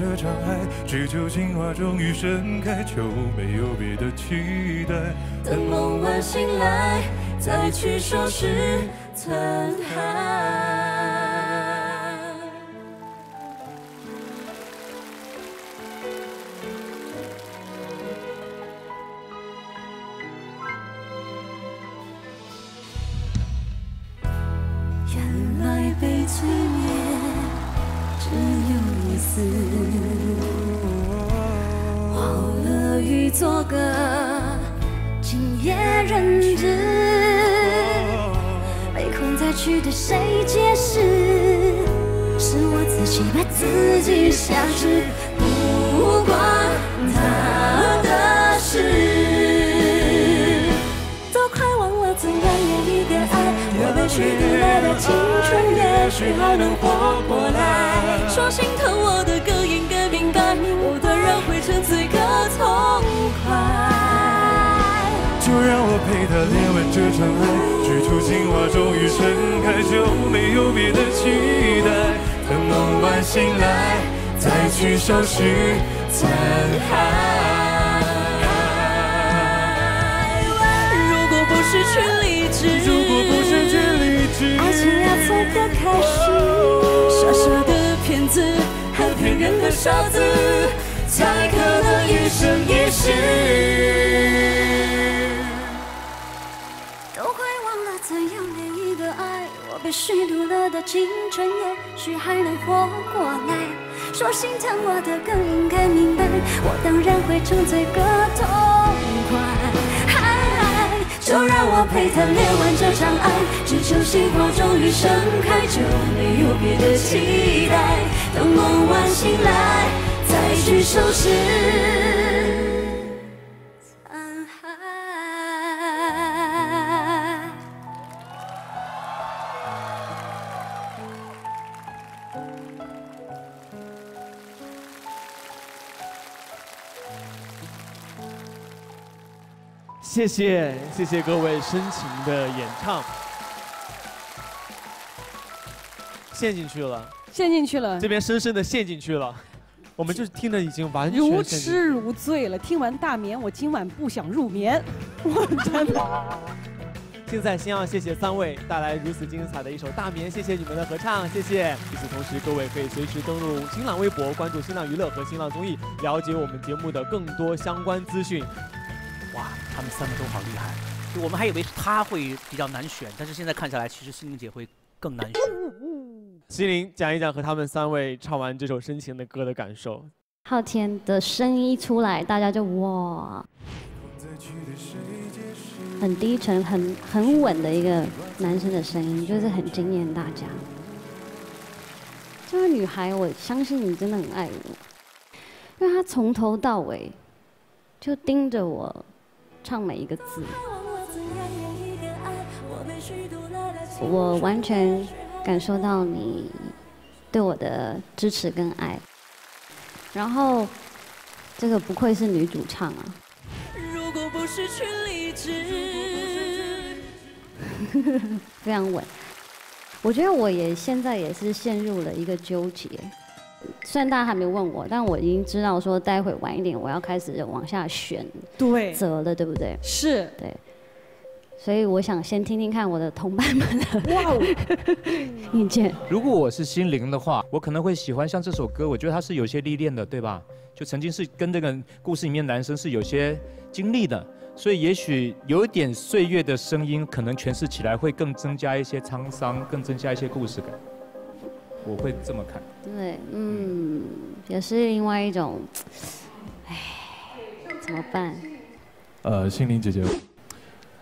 这场爱，只求情花终于盛开，就没有别的期待。等梦完醒来，再去收拾残骸。做个今夜人质，没空再去对谁解释，是我自己把自己挟持，不关他的事。都快忘了怎样演一个爱，我被虚度了的青春，也许还能活过来。说心疼我的歌应该明白，我断然会沉醉让我陪他恋完这场爱，举出情花终于盛开，就没有别的期待。等梦完醒来，再去收拾残骸。如果不失去理智，如果不失去理智，爱情要从何开始？傻傻的骗子和骗人的傻子，才可能一生一世。被虚度了的青春，也许还能活过来。说心疼我的更应该明白，我当然会沉醉个痛快。就让我陪他恋完这场爱，只求心花终于盛开，就没有别的期待。等梦完醒来，再去收拾。谢谢谢谢各位深情的演唱，陷进去了，陷进去了这，边深深的陷进去了，我们就是听着已经完全如痴如醉了。听完大眠，我今晚不想入眠。我真的。现在先要谢谢三位带来如此精彩的一首《大眠》，谢谢你们的合唱，谢谢。与此同时，各位可以随时登录新浪微博，关注新浪娱乐和新浪综艺，了解我们节目的更多相关资讯。哇，他们三个都好厉害。就我们还以为他会比较难选，但是现在看下来，其实心灵姐会更难选。心灵讲一讲和他们三位唱完这首深情的歌的感受。昊天的声音一出来，大家就哇，很低沉、很很稳的一个男生的声音，就是很惊艳大家。这位女孩，我相信你真的很爱我，因为她从头到尾就盯着我唱每一个字，我完全感受到你对我的支持跟爱。然后，这个不愧是女主唱啊，如果不失去理智，非常稳。我觉得我也现在也是陷入了一个纠结。虽然大家还没问我，但我已经知道说，待会晚一点我要开始往下选对择了，对不对？是，对。所以我想先听听看我的同伴们的哇哦 意见。如果我是心灵的话，我可能会喜欢像这首歌，我觉得它是有些历练的，对吧？就曾经是跟这个故事里面男生是有些经历的，所以也许有一点岁月的声音，可能诠释起来会更增加一些沧桑，更增加一些故事感。我会这么看。对，嗯，也是另外一种，唉，怎么办？呃，心灵姐姐，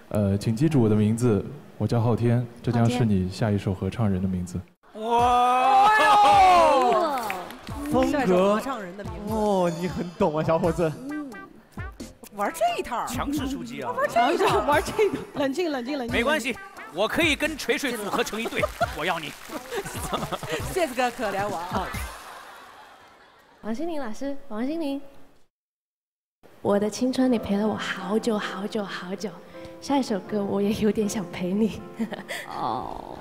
呃，请记住我的名字，我叫昊天，这将是你下一首合唱人的名字。哇！风格合唱人的名字哦，你很懂啊，小伙子。玩这一套，强势出击啊！玩这一套，玩这个，冷静冷静冷静。没关系，我可以跟锤锤组合成一队，我要你。谢谢哥可怜我啊！王心凌老师，王心凌，我的青春你陪了我好久好久好久，下一首歌我也有点想陪你。哦，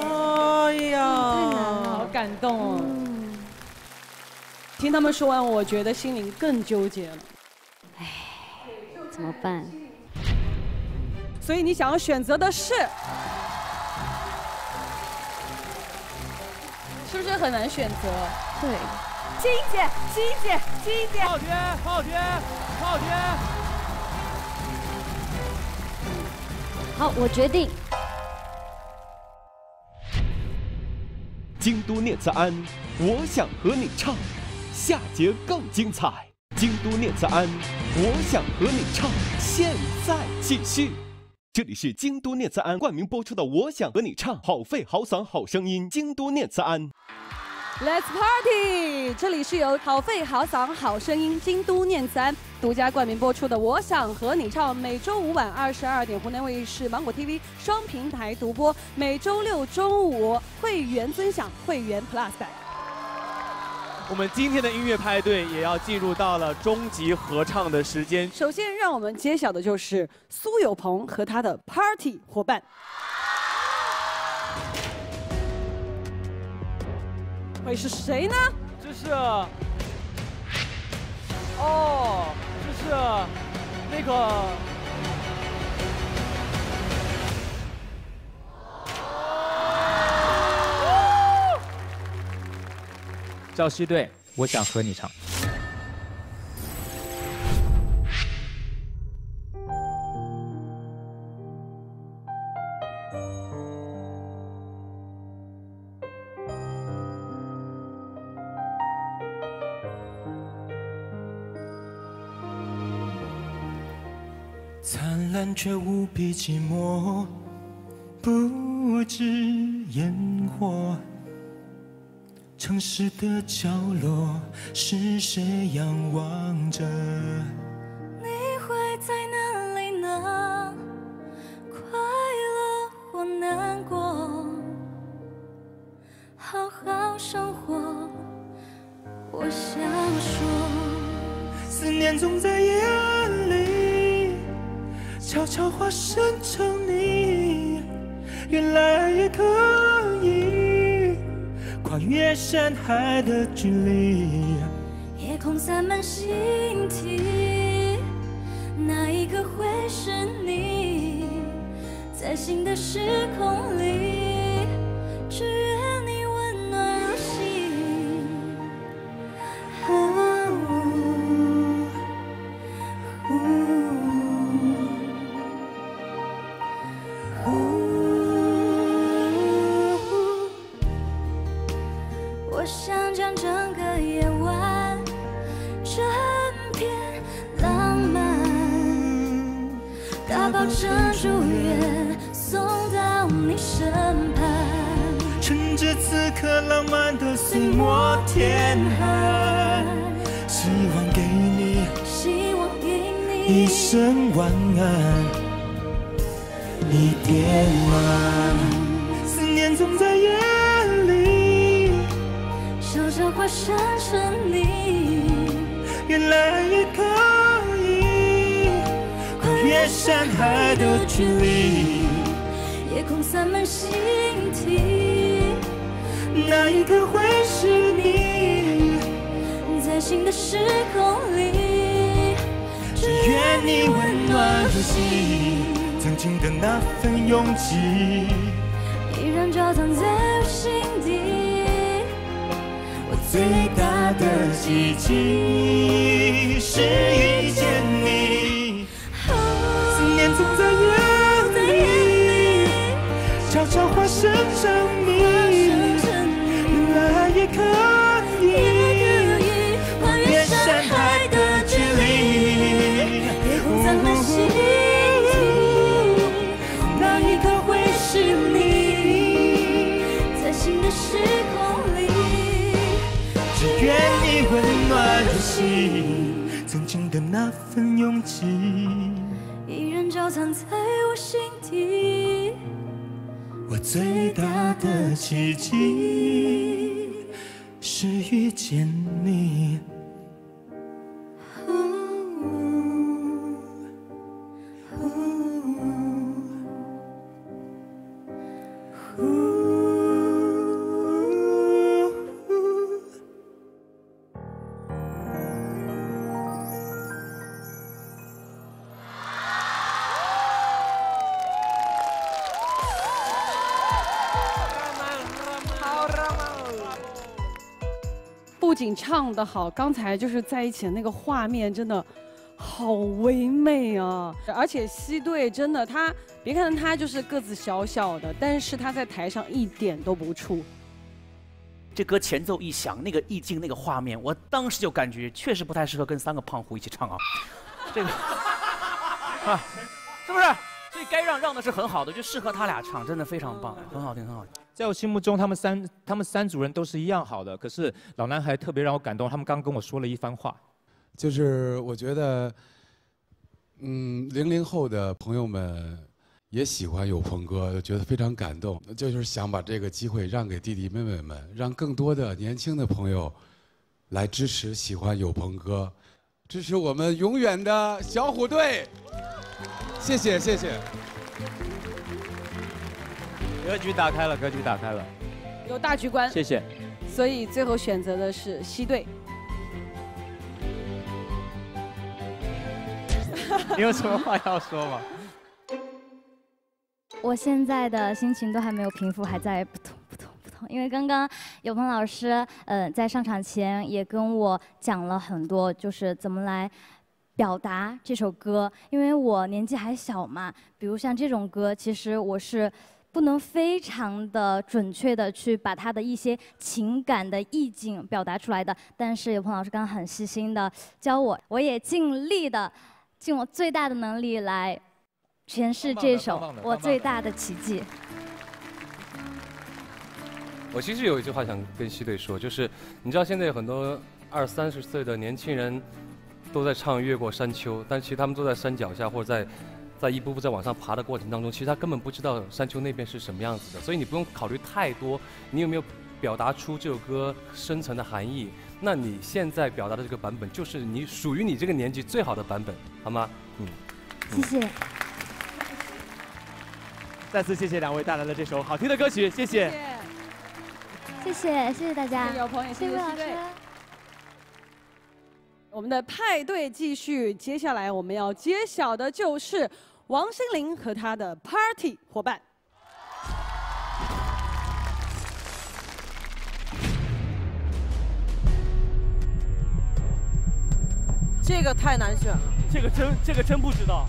哎呀，好感动哦。听他们说完，我觉得心灵更纠结了。哎怎么办？所以你想要选择的是，是不是很难选择？对，金姐，金姐，金姐。昊天，昊天，昊天。好，我决定。京都念慈庵，我想和你唱，下节更精彩。京都念慈庵，我想和你唱，现在继续。这里是京都念慈庵冠名播出的《我想和你唱》，好肺好嗓好声音，京都念慈庵。Let's Party！这里是由好肺好嗓好声音京都念慈庵独家冠名播出的《我想和你唱》，每周五晚二十二点湖南卫视、芒果 TV 双平台独播，每周六中午会员尊享会员 Plus 版。我们今天的音乐派对也要进入到了终极合唱的时间。首先，让我们揭晓的就是苏有朋和他的 Party 伙伴。会是谁呢？这是，哦，这是那个赵西队，我想和你唱。灿烂却无比寂寞，不止烟火。城市的角落，是谁仰望着？海的距离。夜空洒满星体，哪一个会是你，在新的时空里，在我心底。我最大的奇迹是遇见你。仅唱得好，刚才就是在一起的那个画面真的好唯美啊！而且西队真的，他别看他就是个子小小的，但是他在台上一点都不怵。这歌前奏一响，那个意境、那个画面，我当时就感觉确实不太适合跟三个胖虎一起唱啊。这个啊，是不是？所以该让让的是很好的，就适合他俩唱，真的非常棒，很好听，很好听。在我心目中，他们三他们三组人都是一样好的。可是老男孩特别让我感动，他们刚跟我说了一番话。就是我觉得，嗯，零零后的朋友们也喜欢有朋哥，觉得非常感动。就是想把这个机会让给弟弟妹妹们，让更多的年轻的朋友来支持喜欢有朋哥，支持我们永远的小虎队。谢谢谢谢。格局打开了，格局打开了。有大局观。谢谢。所以最后选择的是西队。你有什么话要说吗？我现在的心情都还没有平复，还在扑通扑通扑通。因为刚刚有朋老师，呃，在上场前也跟我讲了很多，就是怎么来表达这首歌。因为我年纪还小嘛，比如像这种歌，其实我是不能非常的准确的去把他的一些情感的意境表达出来的。但是有朋老师刚刚很细心的教我，我也尽力的。尽我最大的能力来诠释这首我最大的奇迹。我其实有一句话想跟西队说，就是你知道现在有很多二三十岁的年轻人都在唱《越过山丘》，但其实他们都在山脚下或者在在一步步在往上爬的过程当中，其实他根本不知道山丘那边是什么样子的。所以你不用考虑太多，你有没有表达出这首歌深层的含义？那你现在表达的这个版本，就是你属于你这个年纪最好的版本，好吗？嗯，谢谢。再次谢谢两位带来的这首好听的歌曲，谢谢。谢谢，谢谢大家。有朋友，谢谢老师。我们的派对继续，接下来我们要揭晓的就是王心凌和她的 Party 伙伴。这个太难选了，这个真这个真不知道。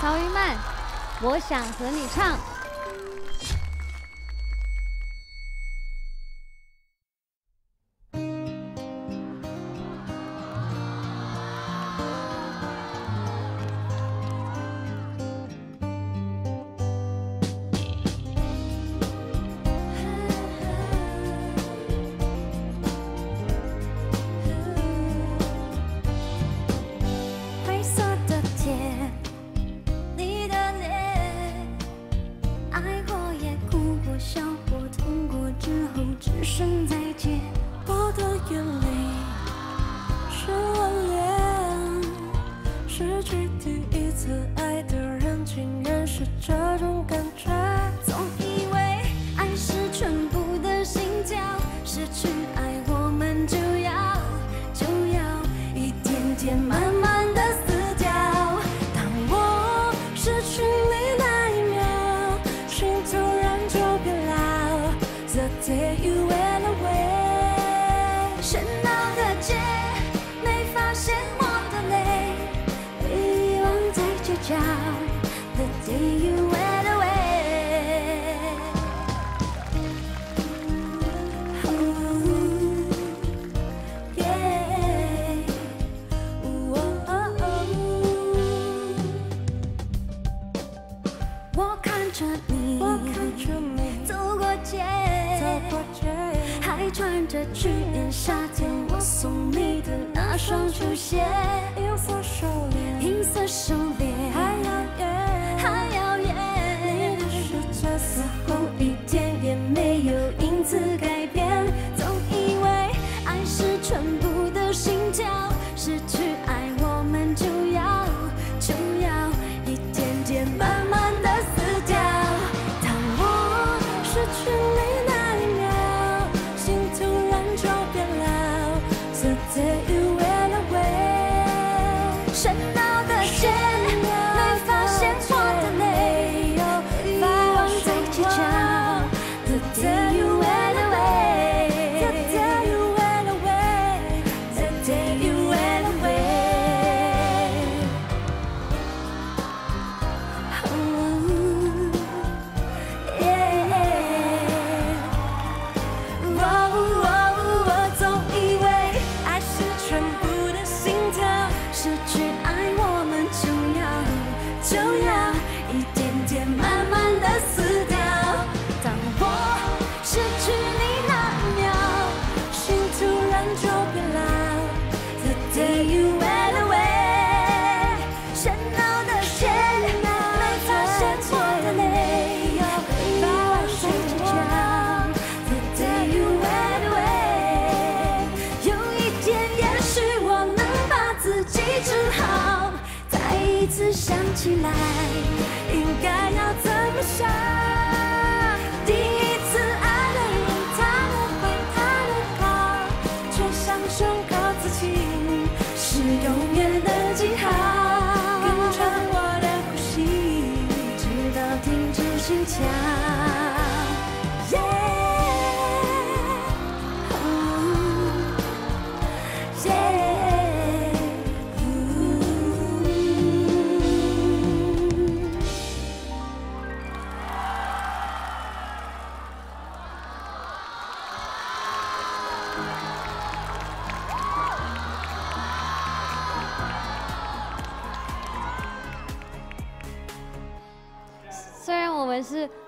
曹云曼，我想和你唱。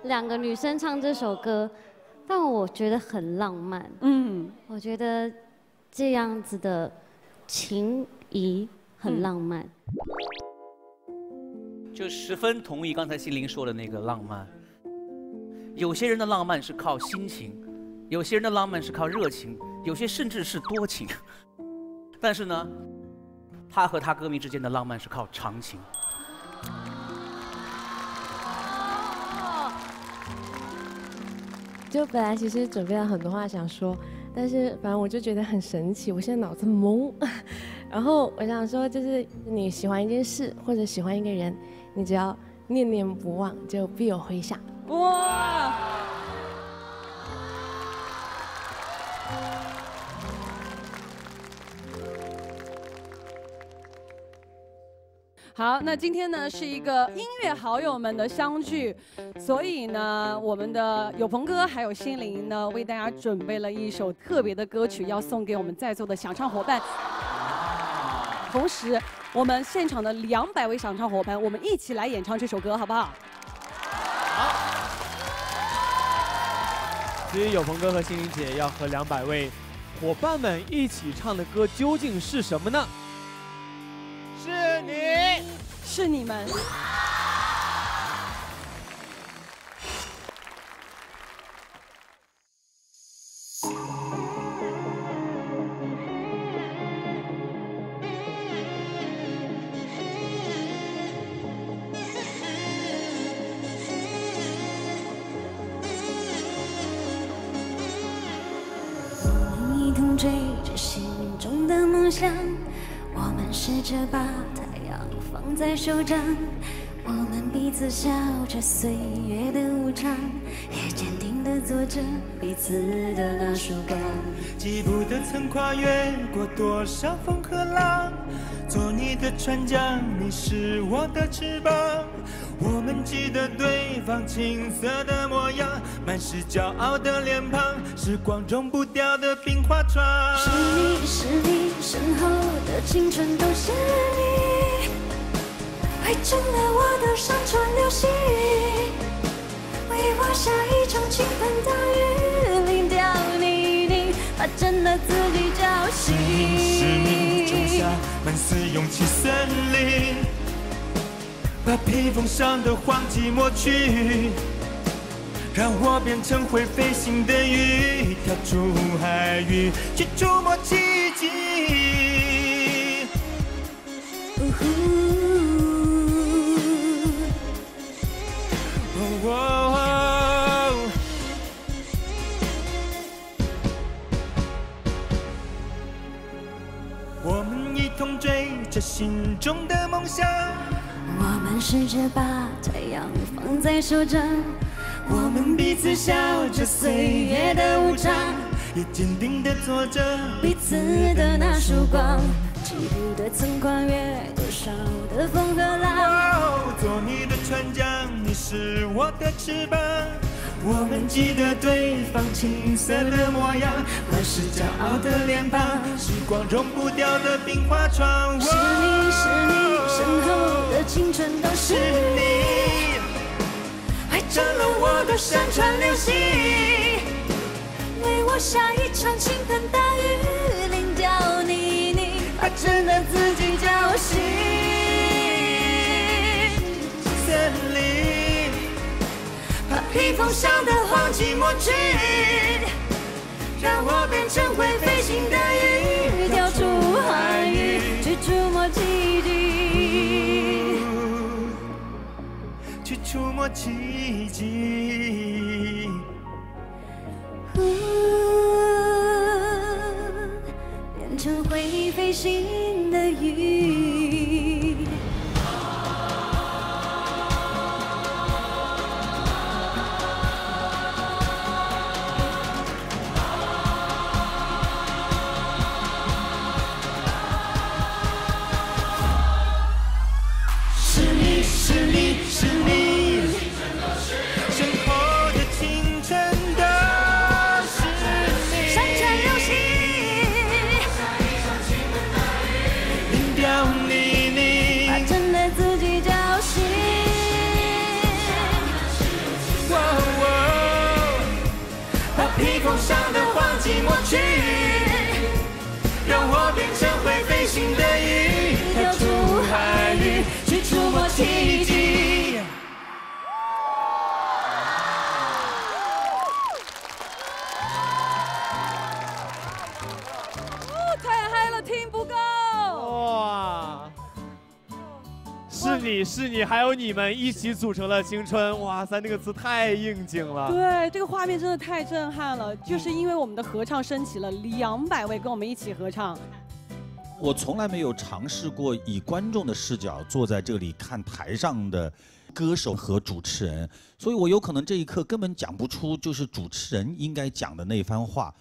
两个女生唱这首歌，但我觉得很浪漫。嗯，我觉得这样子的情谊很浪漫。就十分同意刚才心灵说的那个浪漫。有些人的浪漫是靠心情，有些人的浪漫是靠热情，有些甚至是多情。但是呢，他和他歌迷之间的浪漫是靠长情。就本来其实准备了很多话想说，但是反正我就觉得很神奇，我现在脑子懵。然后我想说，就是你喜欢一件事或者喜欢一个人，你只要念念不忘，就必有回响。哇！好，那今天呢是一个音乐好友们的相聚，所以呢，我们的有朋哥还有心灵呢，为大家准备了一首特别的歌曲，要送给我们在座的想唱伙伴。同时，我们现场的两百位想唱伙伴，我们一起来演唱这首歌，好不好？好其实有朋哥和心灵姐要和两百位伙伴们一起唱的歌究竟是什么呢？是你，是你们。一同追着心中的梦想，试着把太阳放在手掌，我们彼此笑着岁月的无常，也坚定地做着彼此的那束光。记不得曾跨越过多少风和浪，做你的船桨，你是我的翅膀。我们记得对方青涩的模样，满是骄傲的脸庞，是光融不掉的冰花窗。是你是你身后的青春都是你，汇成了我的山川流溪，为我下一场倾盆大雨，淋掉泥泞，把真的自己浇是你是你种下。满是勇气森林，把披风上的荒寂抹去，让我变成会飞行的鱼，跳出海域去触摸奇迹。哦哦我们一同追着心中的梦想。我们试着把太阳放在手掌，我们彼此笑着岁月的无常，也坚定地做着彼此的那束光，记不得曾跨越多少的风和浪。做你的船桨，你是我的翅膀。我们记得对方青涩的模样，满是骄傲的脸庞，是光融不掉的冰花窗。是你是你身后的青春都是你，汇成了我的山川流溪，为我下一场倾盆大雨，淋掉泥泞，把真的自己叫醒。披风上的黄寂抹去，让我变成会飞行的鱼，跳出海域，去触摸奇迹。去触摸奇迹。变成会飞行的鱼。你是你，还有你们一起组成了青春，哇塞，那个词太应景了。对，这个画面真的太震撼了，就是因为我们的合唱升起了两百位跟我们一起合唱。我从来没有尝试过以观众的视角坐在这里看台上的歌手和主持人，所以我有可能这一刻根本讲不出就是主持人应该讲的那番话。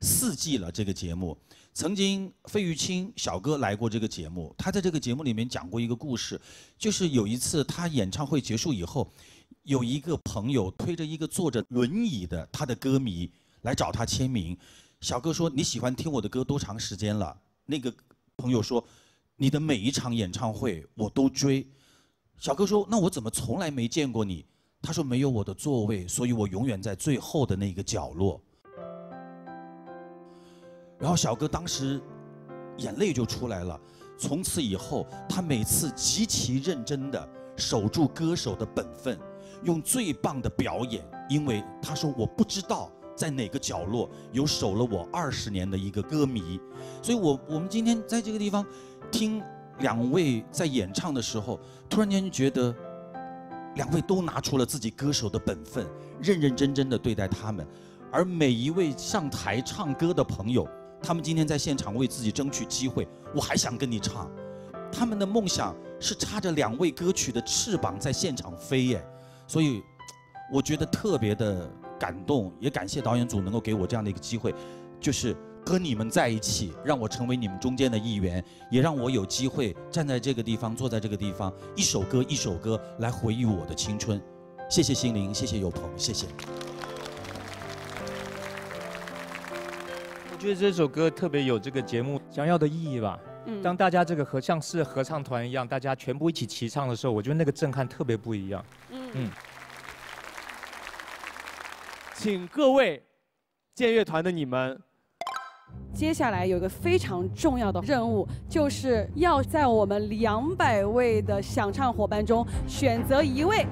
四季了这个节目，曾经费玉清小哥来过这个节目，他在这个节目里面讲过一个故事，就是有一次他演唱会结束以后，有一个朋友推着一个坐着轮椅的他的歌迷来找他签名。小哥说：“你喜欢听我的歌多长时间了？”那个朋友说：“你的每一场演唱会我都追。”小哥说：“那我怎么从来没见过你？”他说：“没有我的座位，所以我永远在最后的那个角落。”然后小哥当时眼泪就出来了。从此以后，他每次极其认真地守住歌手的本分，用最棒的表演。因为他说：“我不知道在哪个角落有守了我二十年的一个歌迷。”所以我我们今天在这个地方听两位在演唱的时候，突然间就觉得两位都拿出了自己歌手的本分，认认真真地对待他们。而每一位上台唱歌的朋友，他们今天在现场为自己争取机会，我还想跟你唱。他们的梦想是插着两位歌曲的翅膀在现场飞耶，所以我觉得特别的感动，也感谢导演组能够给我这样的一个机会，就是跟你们在一起，让我成为你们中间的一员，也让我有机会站在这个地方，坐在这个地方，一首歌一首歌来回忆我的青春。谢谢心灵，谢谢有朋，谢谢。觉得这首歌特别有这个节目想要的意义吧。嗯当大家这个合像是合唱团一样，大家全部一起齐唱的时候，我觉得那个震撼特别不一样。嗯嗯，请各位建乐团的你们，接下来有一个非常重要的任务，就是要在我们两百位的想唱伙伴中选择一位。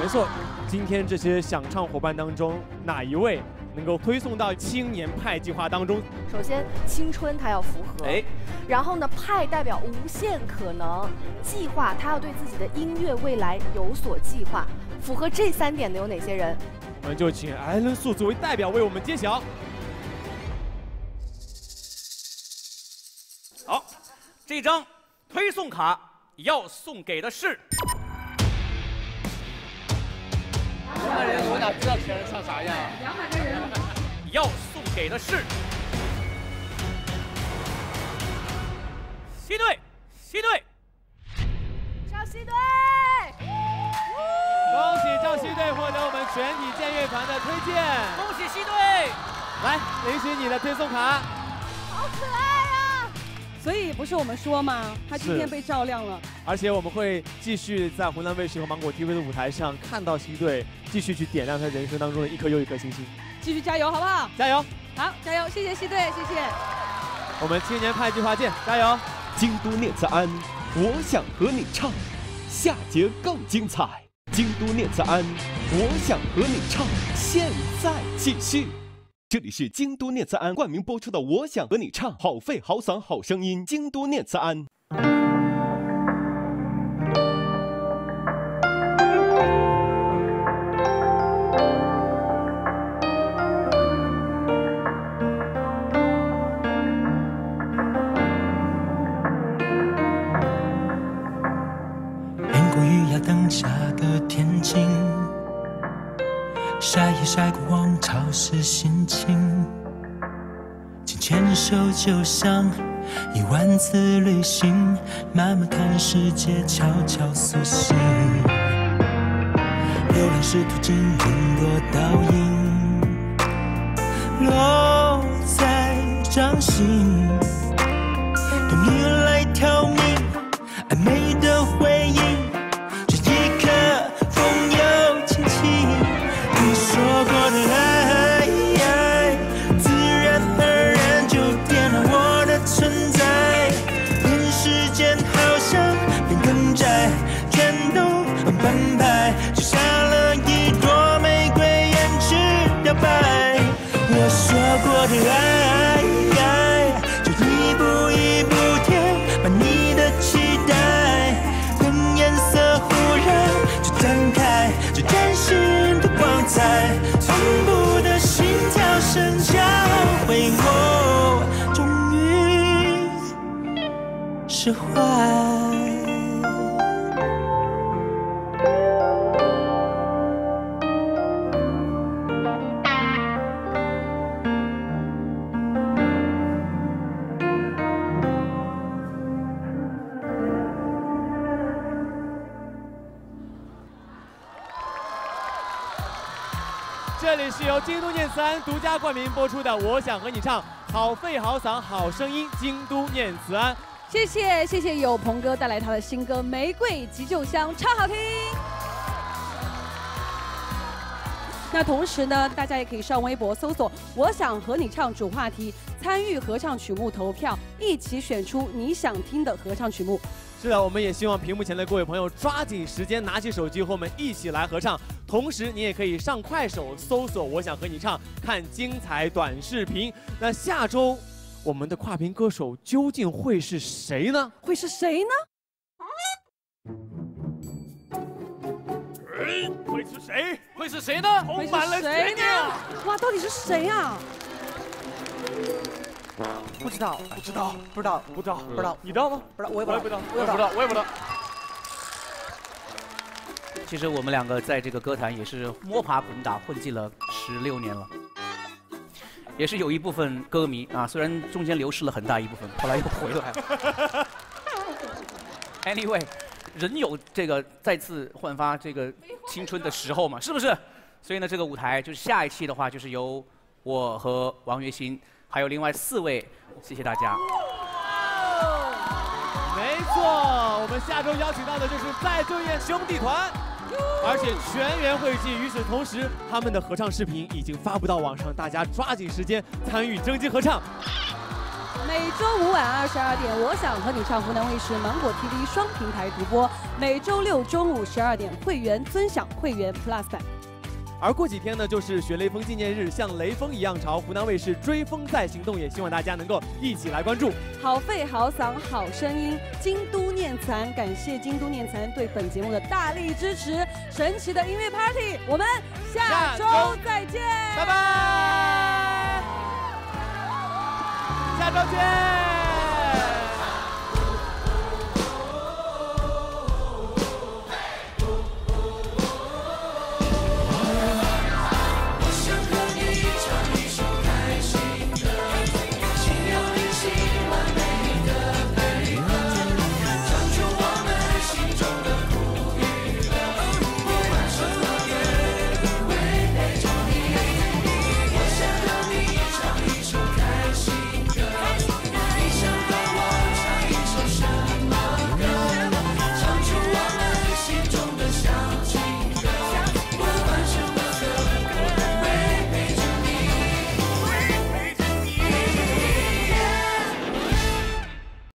没错，今天这些想唱伙伴当中，哪一位能够推送到青年派计划当中？首先，青春它要符合，哎，然后呢，派代表无限可能，计划它要对自己的音乐未来有所计划，符合这三点的有哪些人？我们就请艾伦素作为代表为我们揭晓。好，这张推送卡要送给的是两百人，我哪知道其他人唱啥样？两百个人，要送给的是西队，西队。赵西队，恭喜赵西队获得我们全体建乐团的推荐，恭喜西队！来，领取你的推送卡。好可爱啊！所以不是我们说吗？他今天被照亮了。而且我们会继续在湖南卫视和芒果 TV 的舞台上看到西队继续去点亮他人生当中的一颗又一颗星星。继续加油，好不好？加油！好，加油！谢谢西队，谢谢。我们青年派计划见，加油！京都念慈庵，我想和你唱，下节更精彩。京都念慈庵，我想和你唱，现在继续。这里是京都念慈庵冠名播出的《我想和你唱》，好肺好嗓好声音，京都念慈庵。一晒过往潮湿心情。紧牵手就像一万次旅行，慢慢看世界悄悄苏醒。流浪是途经云朵倒影，落在掌心，等你来挑明暧昧的回忆。释怀。这里是由京都念慈庵独家冠名播出的《我想和你唱》，好肺好嗓好声音，京都念慈庵。谢谢谢谢有鹏哥带来他的新歌《玫瑰急救箱》，超好听。那同时呢，大家也可以上微博搜索“我想和你唱”主话题，参与合唱曲目投票，一起选出你想听的合唱曲目。是的，我们也希望屏幕前的各位朋友抓紧时间，拿起手机和我们一起来合唱。同时，你也可以上快手搜索“我想和你唱”，看精彩短视频。那下周我们的跨屏歌手究竟会是谁呢？会是谁呢？哎，会是谁？会是谁呢？充满了谁悬念。呢？哇，到底是谁啊？不知道，不知道，不知道，不知道，不知道，你知道吗？不知道，我也不知道，我也不知道，我也不知道。其实我们两个在这个歌坛也是摸爬滚打混迹了十六年了，也是有一部分歌迷啊，虽然中间流失了很大一部分，后来又回来了。Anyway，人有这个再次焕发这个青春的时候嘛，是不是？所以呢，这个舞台就是下一期的话，就是由我和王栎鑫，还有另外四位，谢谢大家。没错，我们下周邀请到的就是再就业兄弟团，而且全员汇聚。与此同时，他们的合唱视频已经发布到网上，大家抓紧时间参与征集合唱。每周五晚二十二点，我想和你唱，湖南卫视芒果 TV 双平台独播；每周六中午十二点，会员尊享会员 Plus 版。而过几天呢，就是学雷锋纪念日，像雷锋一样朝湖南卫视追风在行动，也希望大家能够一起来关注。好肺好嗓好声音，京都念慈庵感谢京都念慈庵对本节目的大力支持。神奇的音乐 Party，我们下周再见，拜拜，下周见。